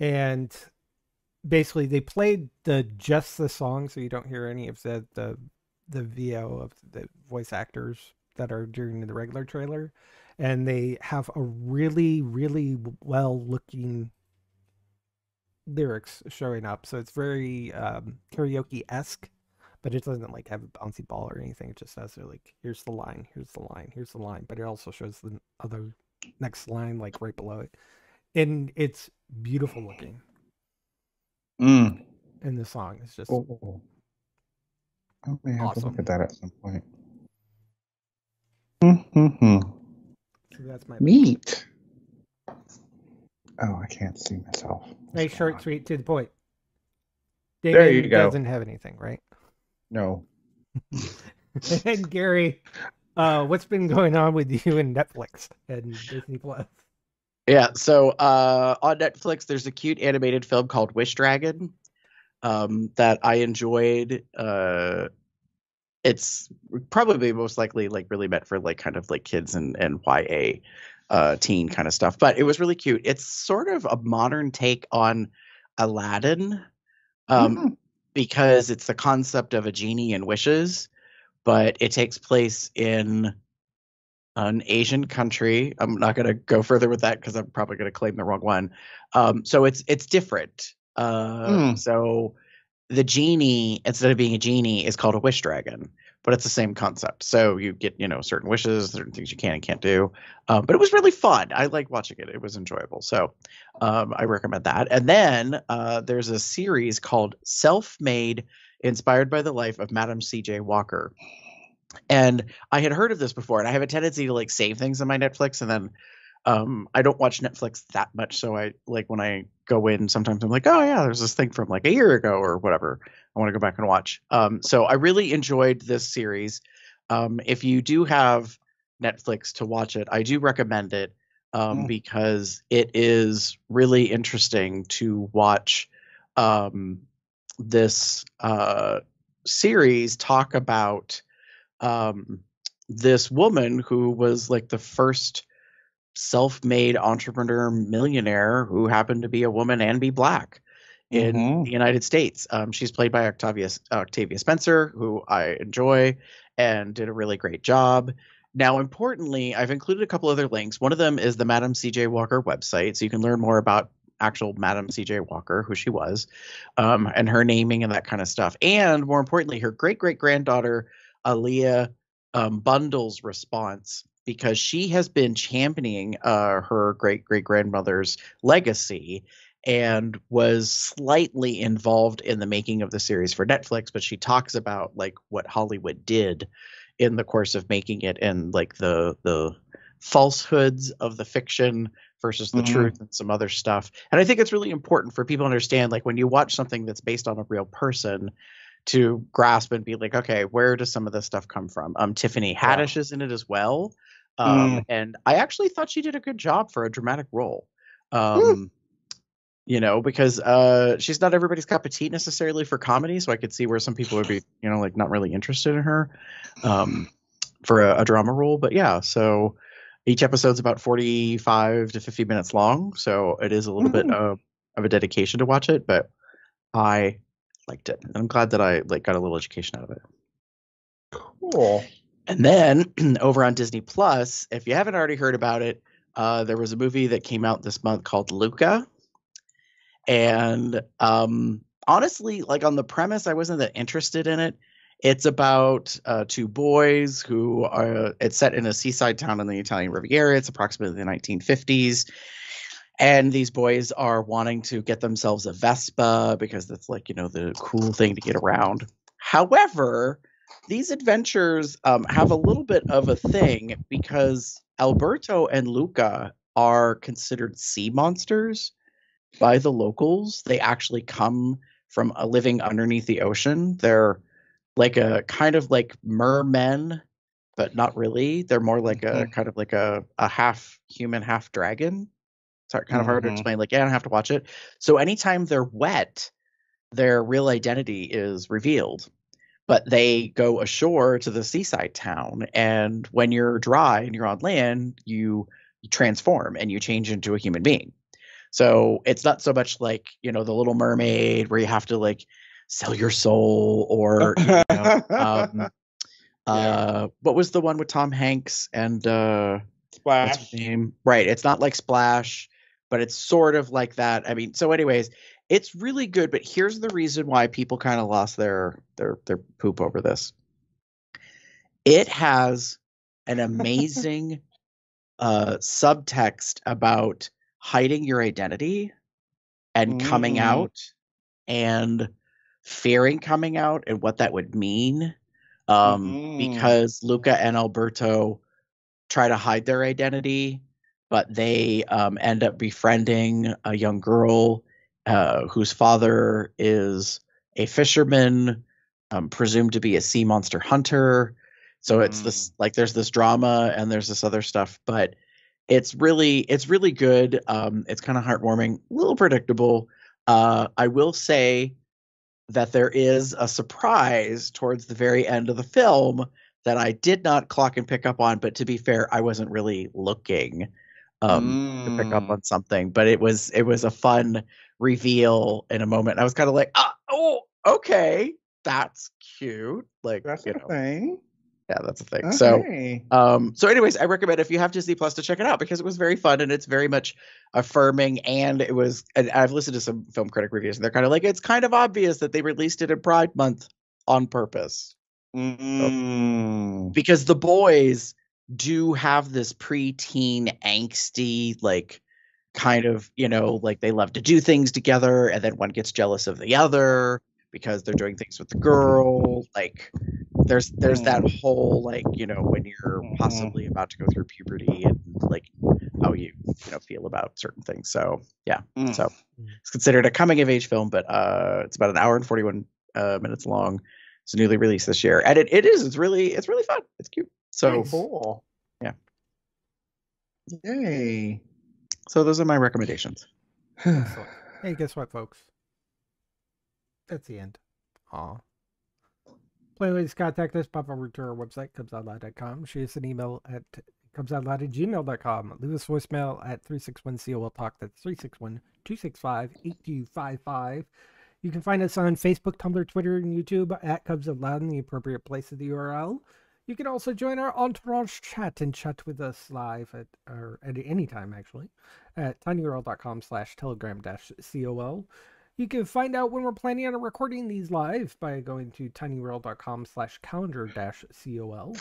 and basically they played the just the song so you don't hear any of the the the VO of the voice actors that are during the regular trailer. And they have a really really well looking lyrics showing up. So it's very um karaoke-esque but it doesn't like have a bouncy ball or anything it just says like here's the line here's the line here's the line but it also shows the other next line like right below it and it's beautiful looking Mm. in the song it's just Oh. I may have to Awesome. look at that at some point. Mm-hmm. so that's my Neat. Oh, I can't see myself. Nice, short, sweet, to the point. There you go. Doesn't have anything, right? No. (laughs) and Gary, uh, what's been going on with you and Netflix and Disney Plus? Yeah, so uh, on Netflix, there's a cute animated film called Wish Dragon um, that I enjoyed. Uh, it's probably most likely like really meant for like kind of like kids and and YA uh, teen kind of stuff, but it was really cute. It's sort of a modern take on Aladdin um, Mm. Because it's the concept of a genie and wishes, but it takes place in an Asian country. I'm not going to go further with that because I'm probably going to claim the wrong one. Um, so it's it's different. Uh, Hmm. So the genie, instead of being a genie, is called a wish dragon, but it's the same concept. So you get you know certain wishes, certain things you can and can't do. Um, but it was really fun. I like watching it. It was enjoyable. So um, I recommend that. And then uh, there's a series called Self Made, inspired by the life of Madam C.J. Walker. And I had heard of this before, and I have a tendency to like save things on my Netflix, and then um, I don't watch Netflix that much. So I like when I go in, sometimes I'm like, oh yeah, there's this thing from like a year ago or whatever. I want to go back and watch. Um, so I really enjoyed this series. Um, if you do have Netflix to watch it, I do recommend it um, Mm. because it is really interesting to watch um, this uh, series talk about um, this woman who was like the first self-made entrepreneur millionaire who happened to be a woman and be black in Mhm. the United States. Um, she's played by Octavia Octavia Spencer, who I enjoy and did a really great job. Now, importantly, I've included a couple other links. One of them is the Madam C.J. Walker website, so you can learn more about actual Madam C.J. Walker, who she was, um, and her naming and that kind of stuff. And more importantly, her great great granddaughter, A'Lelia um, Bundles' response, because she has been championing uh, her great great grandmother's legacy and was slightly involved in the making of the series for Netflix, but she talks about like what Hollywood did in the course of making it and like the the falsehoods of the fiction versus the Mhm. truth and some other stuff. And I think it's really important for people to understand like when you watch something that's based on a real person to grasp and be like, okay, where does some of this stuff come from? Um Tiffany Haddish is in it as well. Um and I actually thought she did a good job for a dramatic role. Um you know, because uh she's not everybody's cup of tea necessarily for comedy, so I could see where some people would be, you know, like not really interested in her um for a, a drama role. But yeah, so each episode's about 45 to 50 minutes long, so it is a little bit uh, of a dedication to watch it, but I liked it. And I'm glad that I like got a little education out of it. Cool. And then (clears throat) over on Disney Plus, if you haven't already heard about it, uh, there was a movie that came out this month called Luca. And um, honestly, like on the premise, I wasn't that interested in it. It's about uh, two boys who are. It's set in a seaside town in the Italian Riviera. It's approximately the 1950s, and these boys are wanting to get themselves a Vespa because that's like you know the cool thing to get around. However, these adventures um, have a little bit of a thing because Alberto and Luca are considered sea monsters by the locals. They actually come from a living underneath the ocean. They're like a kind of like mermen, but not really. They're more like a kind of like a, a half human, half dragon. It's kind of hard to Mhm. explain. Like, yeah, I don't have to watch it. So anytime they're wet, their real identity is revealed. But they go ashore to the seaside town, and when you're dry and you're on land, you transform and you change into a human being. So it's not so much like you know the Little Mermaid where you have to like sell your soul or (laughs) you know, um, uh, what was the one with Tom Hanks and uh, Splash. Right. It's not like Splash, but it's sort of like that. I mean, so anyways, it's really good. But here's the reason why people kind of lost their their their poop over this. It has an amazing (laughs) uh, subtext about hiding your identity and coming Mm. out and fearing coming out and what that would mean um, Mhm. because Luca and Alberto try to hide their identity, but they um, end up befriending a young girl uh, whose father is a fisherman, um, presumed to be a sea monster hunter. So it's this like there's this drama and there's this other stuff, but it's really it's really good. Um, it's kind of heartwarming, a little predictable. Uh, I will say that there is a surprise towards the very end of the film that I did not clock and pick up on. But to be fair, I wasn't really looking um, to pick up Mm. on something. But it was it was a fun reveal in a moment. I was kind of like, ah, oh, okay, that's cute. Like That's you a know, thing. yeah, that's a thing. So. Um, so, anyways, I recommend if you have Disney Plus to check it out because it was very fun and it's very much affirming. And it was, and I've listened to some film critic reviews and they're kind of like, it's kind of obvious that they released it in Pride Month on purpose Mm. because the boys do have this preteen angsty, like, kind of, you know, like they love to do things together and then one gets jealous of the other because they're doing things with the girl. Like, there's there's that whole like you know when you're Mhm. possibly about to go through puberty and like how you you know feel about certain things so yeah Mm. so it's considered a coming of age film but uh it's about an hour and 41 uh, minutes long it's newly released this year and it, it is it's really it's really fun it's cute so cool. Yeah. Yay. So those are my recommendations (sighs) Hey, guess what, folks? That's the end. Aw. Playways contact us, pop over to our website, cubsoutloud.com. Shoot us an email at cubsoutloud at gmail.com. Leave us voicemail at 361 COL Talk. That's 361 265 8255. You can find us on Facebook, Tumblr, Twitter, and YouTube at Cubs Out Loud in the appropriate place of the URL. You can also join our entourage chat and chat with us live at or at any time actually at tinyurl.com slash telegram dash col. You can find out when we're planning on recording these live by going to tinyurl.com slash calendar dash col.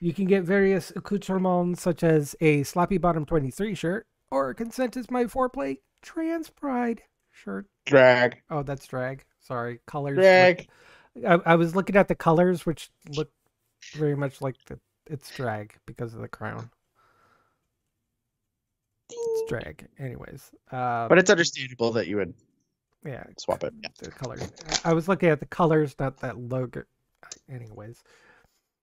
You can get various accoutrements such as a sloppy bottom 23 shirt or consent is my foreplay trans pride shirt. Drag. Oh, that's drag. Sorry, colors. Drag. look- I, I was looking at the colors, which look very much like the, it's drag because of the crown. It's drag, anyways. Uh, but it's understandable that you would yeah, swap it yeah. the colors. I was looking at the colors, not that logo. Anyways,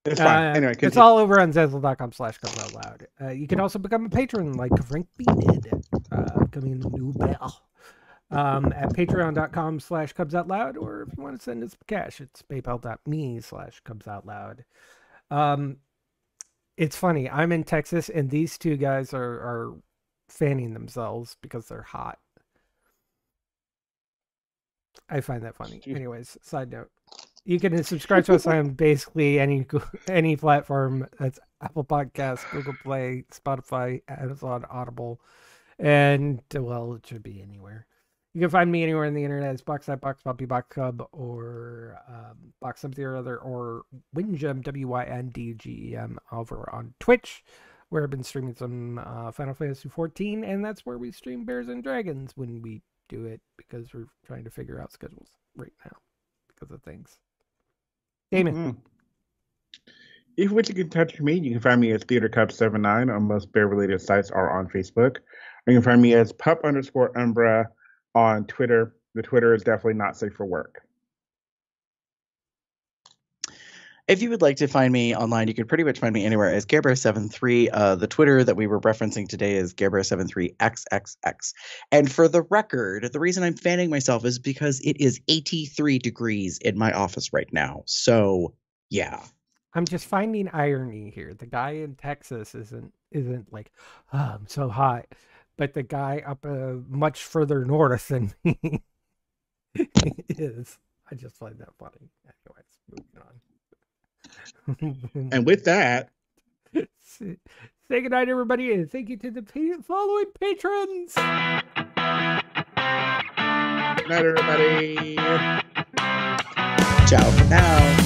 It's fine. uh, anyway, it's all over on Zazzle.com slash cubs out loud. Uh, you can also become a patron like Frank B did, uh, becoming a new bell. Um, at patreon.com slash cubs out loud, or if you want to send us cash, it's paypal.me slash cubs out loud. Um, it's funny. I'm in Texas, and these two guys are, are fanning themselves because they're hot. I find that funny. Anyways, side note. You can subscribe to us on (laughs) basically any any platform. That's Apple Podcasts, Google Play, Spotify, Amazon, Audible, and well, it should be anywhere. You can find me anywhere on the internet as Box at Box Box Cub or um, Box something or other or Wyndgem W Y N D G E M over on Twitch. where I've been streaming some uh, Final Fantasy 14, and that's where we stream Bears and Dragons when we do it because we're trying to figure out schedules right now because of things. Damon. Mhm. If you wish to get in touch with me, you can find me as Theater Cup 79 on most bear related sites or on Facebook. Or you can find me as pup underscore umbra on Twitter. The Twitter is definitely not safe for work. If you would like to find me online, you can pretty much find me anywhere as GareBear73. Uh, the Twitter that we were referencing today is GareBear73XXX. And for the record, the reason I'm fanning myself is because it is 83 degrees in my office right now. So, yeah. I'm just finding irony here. The guy in Texas isn't isn't like, oh, I'm so hot, but the guy up uh, much further north than (laughs) me is. I just find that funny. Anyways, moving on. And with that, (laughs) say goodnight, everybody, and thank you to the following patrons. good night, everybody. Ciao for now.